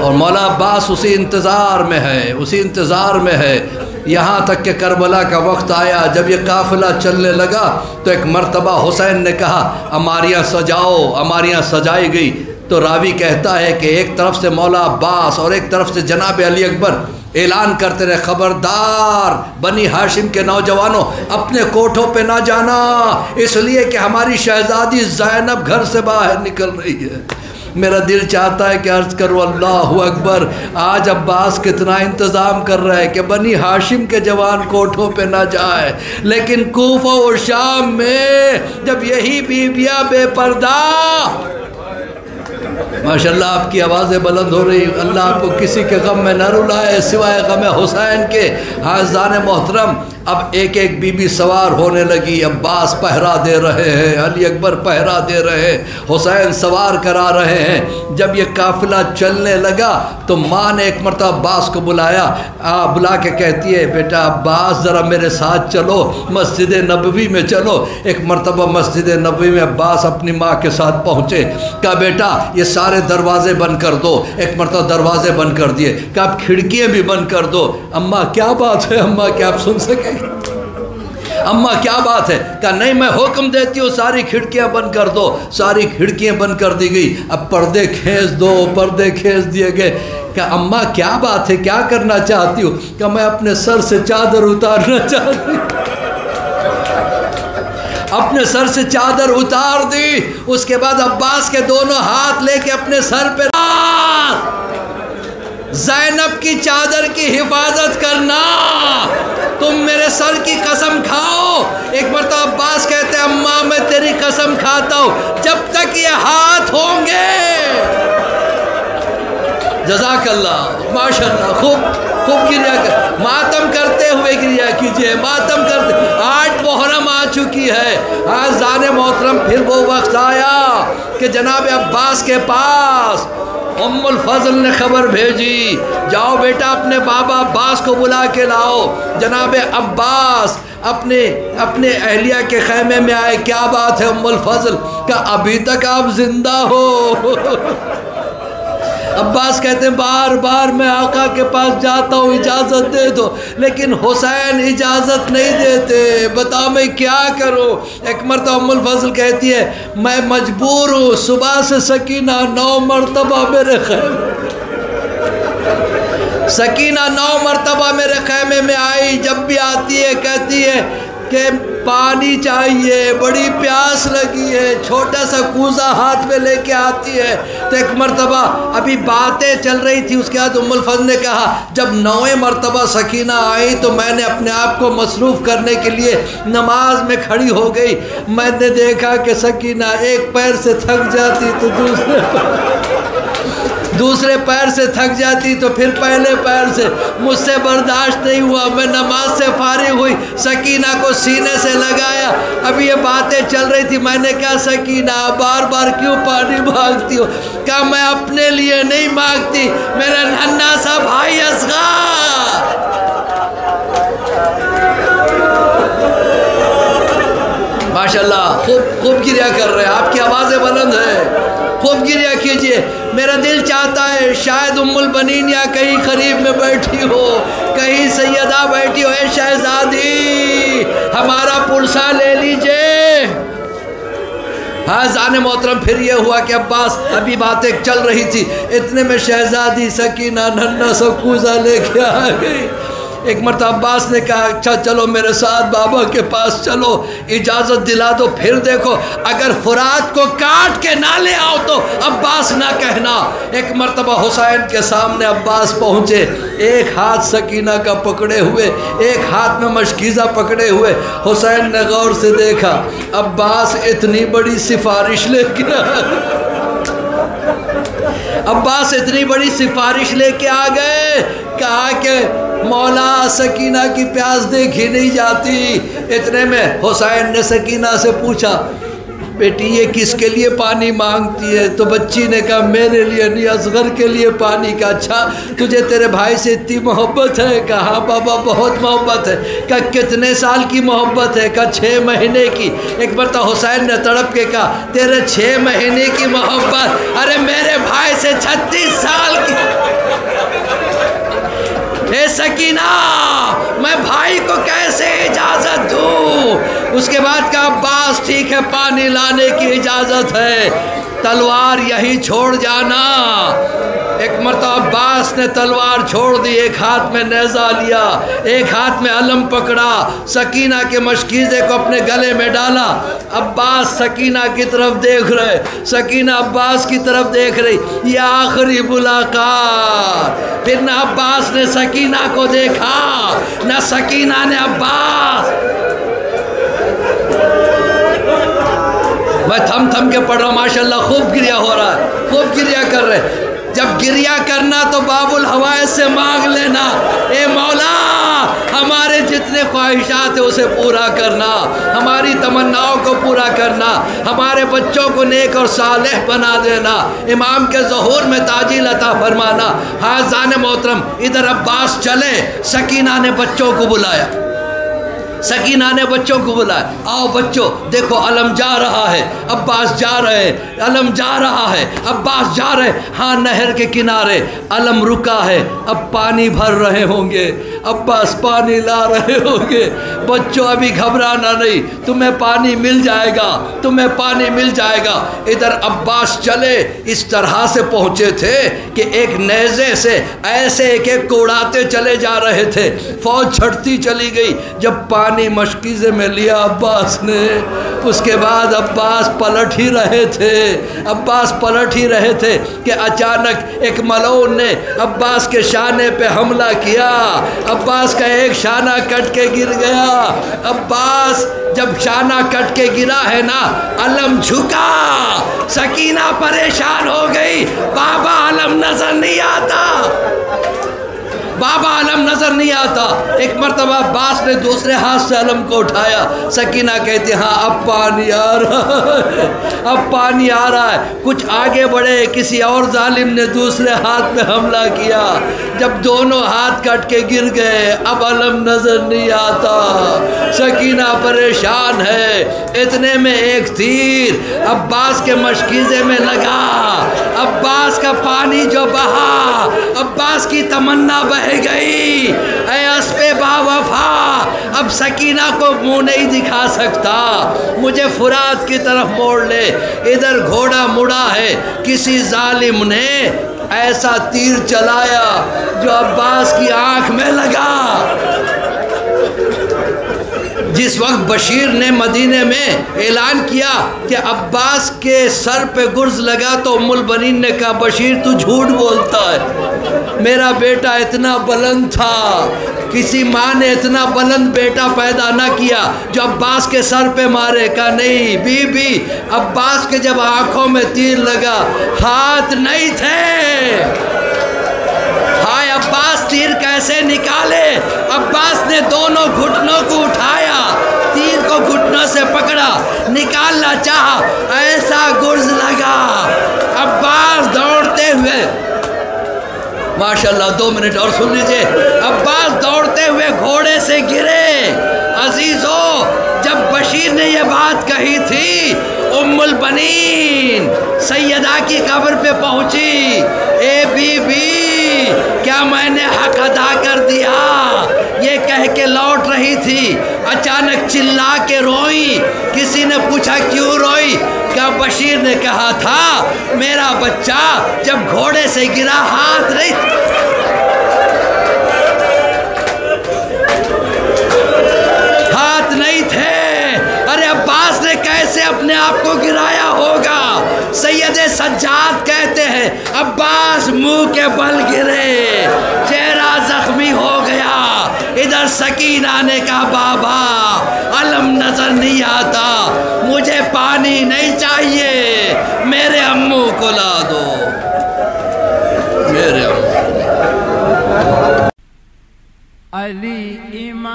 Speaker 2: اور مولا عباس اسی انتظار میں ہے، اسی انتظار میں ہے۔ یہاں تک کہ کربلا کا وقت آیا، جب یہ قافلہ چلنے لگا تو ایک مرتبہ حسین نے کہا اماریاں سجاؤ اماریاں سجائی گئی۔ تو راوی کہتا ہے کہ ایک طرف سے مولا عباس اور ایک طرف سے جناب علی اکبر اعلان کرتے رہے، خبردار، بنی ہاشم کے نوجوانوں، اپنے کوٹھوں پہ نہ جانا، اس لیے کہ ہماری شہزادی زینب گھر سے باہر نکل رہی ہے۔ میرا دل چاہتا ہے کہ عرض کرو اللہ اکبر، آج عباس کتنا انتظام کر رہا ہے کہ بنی ہاشم کے جوان کوٹھوں پہ نہ جائے۔ لیکن کوفہ و شام میں جب یہی بیویاں بے پردہ ماشاءاللہ آپ کی آوازیں بلند ہو رہی اللہ آپ کو کسی کے غم میں نہ رلائے، سوائے غم حسین کے۔ ہاں، حاضان محترم، اب ایک ایک بی بی سوار ہونے لگی۔ عباس پہرا دے رہے ہیں، علی اکبر پہرا دے رہے ہیں، حسین سوار کرا رہے ہیں۔ جب یہ قافلہ چلنے لگا تو ماں نے ایک مرتبہ عباس کو بلایا۔ آ، بلا کے کہتی ہے، بیٹا عباس ذرا میرے ساتھ چلو، مسجد نبوی میں چلو۔ ایک مرتبہ مسجد نبوی میں عباس اپنی ماں کے ساتھ پہنچے۔ کہا، بیٹا، یہ سارے دروازے بند کر دو، ایک مرتبہ دروازے بند کر دیے، کہ آپ کھڑکیاں بھی بند کر دو۔ اماں، کیا بات ہے؟ اماں، کیا آپ سن سکیں؟ اماں، کیا بات ہے؟ کہا، نہیں، میں حکم دیتی ہوں، ساری کھڑکیاں بند کر دو۔ ساری کھڑکیاں بند کر دی گئی۔ اب پردے کھینچ دو، پردے کھینچ دیے گئے۔ کہ اماں، کیا بات ہے؟ کیا کرنا چاہتی ہوں کہ میں اپنے سر سے چادر اتارنا چاہتی ہوں۔ اپنے سر سے چادر اتار دی، اس کے بعد عباس کے دونوں ہاتھ لے کے اپنے سر پہ زینب کی چادر کی حفاظت کرنا۔ تم میرے سر کی قسم کھاؤ۔ ایک مرتبہ عباس کہتے ہیں، اماں، میں تیری قسم کھاتا ہوں۔ جب تک یہ ہاتھ ہوں گے۔ جزاک اللہ ماشاء اللہ خوب خوب گریا کر، ماتم کرتے ہوئے گریا کیجیے، ماتم کرتے، آٹھ محرم آ چکی ہے۔ آج زان محترم پھر وہ وقت آیا کہ جناب عباس کے پاس ام الفضل نے خبر بھیجی۔ جاؤ بیٹا اپنے بابا عباس کو بلا کے لاؤ۔ جناب عباس اپنے اپنے اہلیہ کے خیمے میں آئے۔ کیا بات ہے ام الفضل؟ کہ ابھی تک آپ زندہ ہو۔ عباس کہتے ہیں، بار بار میں آقا کے پاس جاتا ہوں، اجازت دے دو۔ لیکن حسین اجازت نہیں دیتے۔ بتا میں کیا کروں؟ ایک مرتبہ ام الفضل کہتی ہے، میں مجبور ہوں، صبح سے سکینہ نو مرتبہ میرے خیمے۔ سکینہ نو مرتبہ میرے خیمے میں آئی، جب بھی آتی ہے، کہتی ہے کہ پانی چاہیے، بڑی پیاس لگی ہے، چھوٹا سا کوزہ ہاتھ میں لے کے آتی ہے۔ تو ایک مرتبہ ابھی باتیں چل رہی تھی، اس کے بعد ام الفضل نے کہا، جب نویں مرتبہ سکینہ آئی تو میں نے اپنے آپ کو مصروف کرنے کے لیے نماز میں کھڑی ہو گئی۔ میں نے دیکھا کہ سکینہ ایک پیر سے تھک جاتی تو دوسرے دوسرے پیر سے تھک جاتی تو پھر پہلے پیر سے مجھ سے برداشت نہیں ہوا، میں نماز سے فارغ ہوئی، سکینہ کو سینے سے لگایا۔ ابھی یہ باتیں چل رہی تھی، میں نے کہا، سکینہ، بار بار کیوں پانی مانگتی ہو؟ کہا، میں اپنے لیے نہیں مانگتی میرا ننا سا بھائی اصغر۔ ماشاءاللہ، خوب خوب گریا کر رہے ہیں، آپ کی آوازیں بلند ہیں۔ خوب گریا کیجیے۔ میرا دل چاہتا ہے شاید ام البنین یا کہیں قریب میں بیٹھی ہو، کہیں سیدہ بیٹھی ہو، اے شہزادی، ہمارا پرسا لے لیجیے۔ ہاں زان محترم، پھر یہ ہوا کہ عباس، ابھی باتیں چل رہی تھی۔ اتنے میں شہزادی سکینہ ننہ سکوزہ لے کے آ گئی۔ ایک مرتبہ عباس نے کہا اچھا چلو میرے ساتھ، بابا کے پاس چلو، اجازت دلا دو، پھر دیکھو۔ اگر فرات کو کاٹ کے نہ لے آؤ تو عباس نہ کہنا۔ ایک مرتبہ حسین کے سامنے عباس پہنچے۔ ایک ہاتھ سکینہ کا پکڑے ہوئے، ایک ہاتھ میں مشکیزہ پکڑے ہوئے۔ حسین نے غور سے دیکھا، عباس اتنی بڑی سفارش لے کے عباس اتنی بڑی سفارش لے کے آ گئے۔ کہا کہ مولا سکینہ کی پیاس دیکھی نہیں جاتی۔ اتنے میں حسین نے سکینہ سے پوچھا، بیٹی، یہ کس کے لیے پانی مانگتی ہے؟ تو بچی نے کہا، میرے لیے نہیں، اصغر کے لیے پانی کا۔ اچھا تجھے تیرے بھائی سے اتنی محبت ہے؟ کہا ہاں بابا، بہت محبت ہے۔ کہا، کتنے سال کی محبت ہے؟ کہا، چھ مہینے کی۔ ایک مرتبہ حسین نے تڑپ کے کہا، تیرے چھ مہینے کی محبت؟ ارے، میرے بھائی سے چھتیس سال کی۔ اے سکینہ، میں بھائی کو کیسے اجازت دوں؟ اس کے بعد کہا عباس ٹھیک ہے، پانی لانے کی اجازت ہے۔ تلوار یہی چھوڑ جانا۔ ایک مرتبہ عباس نے تلوار چھوڑ دی، ایک ہاتھ میں نیزہ لیا، ایک ہاتھ میں علم پکڑا، سکینہ کے مشکیزے کو اپنے گلے میں ڈالا۔ عباس سکینہ کی طرف دیکھ رہے، سکینہ عباس کی طرف دیکھ رہی، یہ آخری ملاقات۔ پھر نہ عباس نے سکینہ کو دیکھا، نہ سکینہ نے عباس۔ میں تھم تھم کے پڑھ رہا ہوں، ماشاءاللہ خوب گریا ہو رہا ہے، خوب گریا کر رہے۔ جب گریا کرنا تو باب الحوائے سے مانگ لینا۔ اے مولا، ہمارے جتنے خواہشات ہیں اسے پورا کرنا۔ ہماری تمناؤں کو پورا کرنا۔ ہمارے بچوں کو نیک اور صالح بنا دینا۔ امام کے ظہور میں تاجیل عطا فرمانا۔ ہاں زان محترم، ادھر عباس چلے، سکینہ نے بچوں کو بلایا۔ سکینہ نے بچوں کو بلایا آؤ بچوں، دیکھو علم جا رہا ہے، عباس جا رہے، علم جا رہا ہے، عباس جا رہے۔ ہاں نہر کے کنارے علم رکا ہے، اب پانی بھر رہے ہوں گے، عباس پانی لا رہے ہوں گے۔ بچوں، ابھی گھبرانا نہیں، تمہیں پانی مل جائے گا، تمہیں پانی مل جائے گا۔ ادھر عباس چلے، اس طرح سے پہنچے تھے کہ ایک نیزے سے ایسے ایک ایک کو اڑاتے چلے جا رہے تھے۔ فوج چھٹتی چلی گئی، جب پانی پانی مشکیزے میں لیا عباس نے۔ اس کے بعد عباس پلٹ ہی رہے تھے۔ عباس پلٹ ہی رہے تھے کہ اچانک ایک ملعون نے عباس کے شانے پہ حملہ کیا۔ عباس کا ایک شانہ کٹ کے گر گیا۔ عباس جب شانہ کٹ کے گرا ہے نا، علم جھکا۔ سکینہ پریشان ہو گئی۔ بابا علم نظر نہیں آتا۔ بابا علم نظر نہیں آتا۔ ایک مرتبہ عباس نے دوسرے ہاتھ سے علم کو اٹھایا۔ سکینہ کہتی ہاں اب پانی آ رہا ہے۔ اب پانی آ رہا ہے۔ کچھ آگے بڑھے، کسی اور ظالم نے دوسرے ہاتھ میں حملہ کیا۔ جب دونوں ہاتھ کٹ کے گر گئے، اب علم نظر نہیں آتا۔ سکینہ پریشان ہے۔ اتنے میں ایک تیر۔ عباس کے مشکیزے میں لگا۔ عباس کا پانی جو بہا۔ عباس کی تمنا بہے۔ رہ گئی۔ اے اسپے با وفا اب سکینہ کو منہ نہیں دکھا سکتا۔ مجھے فرات کی طرف موڑ لے۔ ادھر گھوڑا مڑا ہے۔ کسی ظالم نے ایسا تیر چلایا جو عباس کی آنکھ میں لگا۔ جس وقت بشیر نے مدینے میں اعلان کیا کہ عباس کے سر پہ گرز لگا تو ام البنین نے کہا، بشیر تو جھوٹ بولتا ہے۔ میرا بیٹا اتنا بلند تھا، کسی ماں نے اتنا بلند بیٹا پیدا نہ کیا جو عباس کے سر پہ مارے، کہا نہیں بی بی عباس کے جب آنکھوں میں تیر لگا، ہاتھ نہیں تھے۔ ہائے عباس، تیر کیسے نکالے؟ عباس نے دونوں گھٹنوں کو اٹھایا، تیر کو گھٹنوں سے پکڑا، نکالنا چاہا۔ ماشاءاللہ، دو منٹ اور سن لیجیے۔ عباس دوڑتے ہوئے گھوڑے سے گرے۔ عزیزو، جب بشیر نے یہ بات کہی تھی، ام البنین سیدہ کی قبر پہ پہنچی۔ اے بی بی، کیا میں نے حق ادا کر دیا؟ کہہ کے لوٹ رہی تھی، اچانک چلا کے روئی۔ کسی نے پوچھا، کیوں روئی؟ کیا بشیر نے کہا، تھا، میرا بچہ جب گھوڑے سے گرا ہاتھ رہی کیسے اپنے آپ کو گرایا ہوگا؟ سید سجاد کہتے ہیں، عباس منہ کے بل گرے۔ ادھر سکین آنے کا بابا، علم نظر نہیں آتا، مجھے پانی نہیں چاہیے، میرے امو کو لا دو۔ میرے امو۔
Speaker 3: علی امام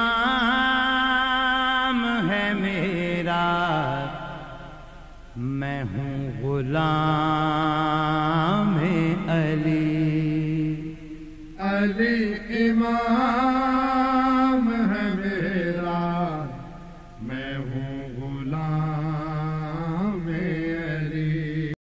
Speaker 3: ہے میرا، میں ہوں غلام۔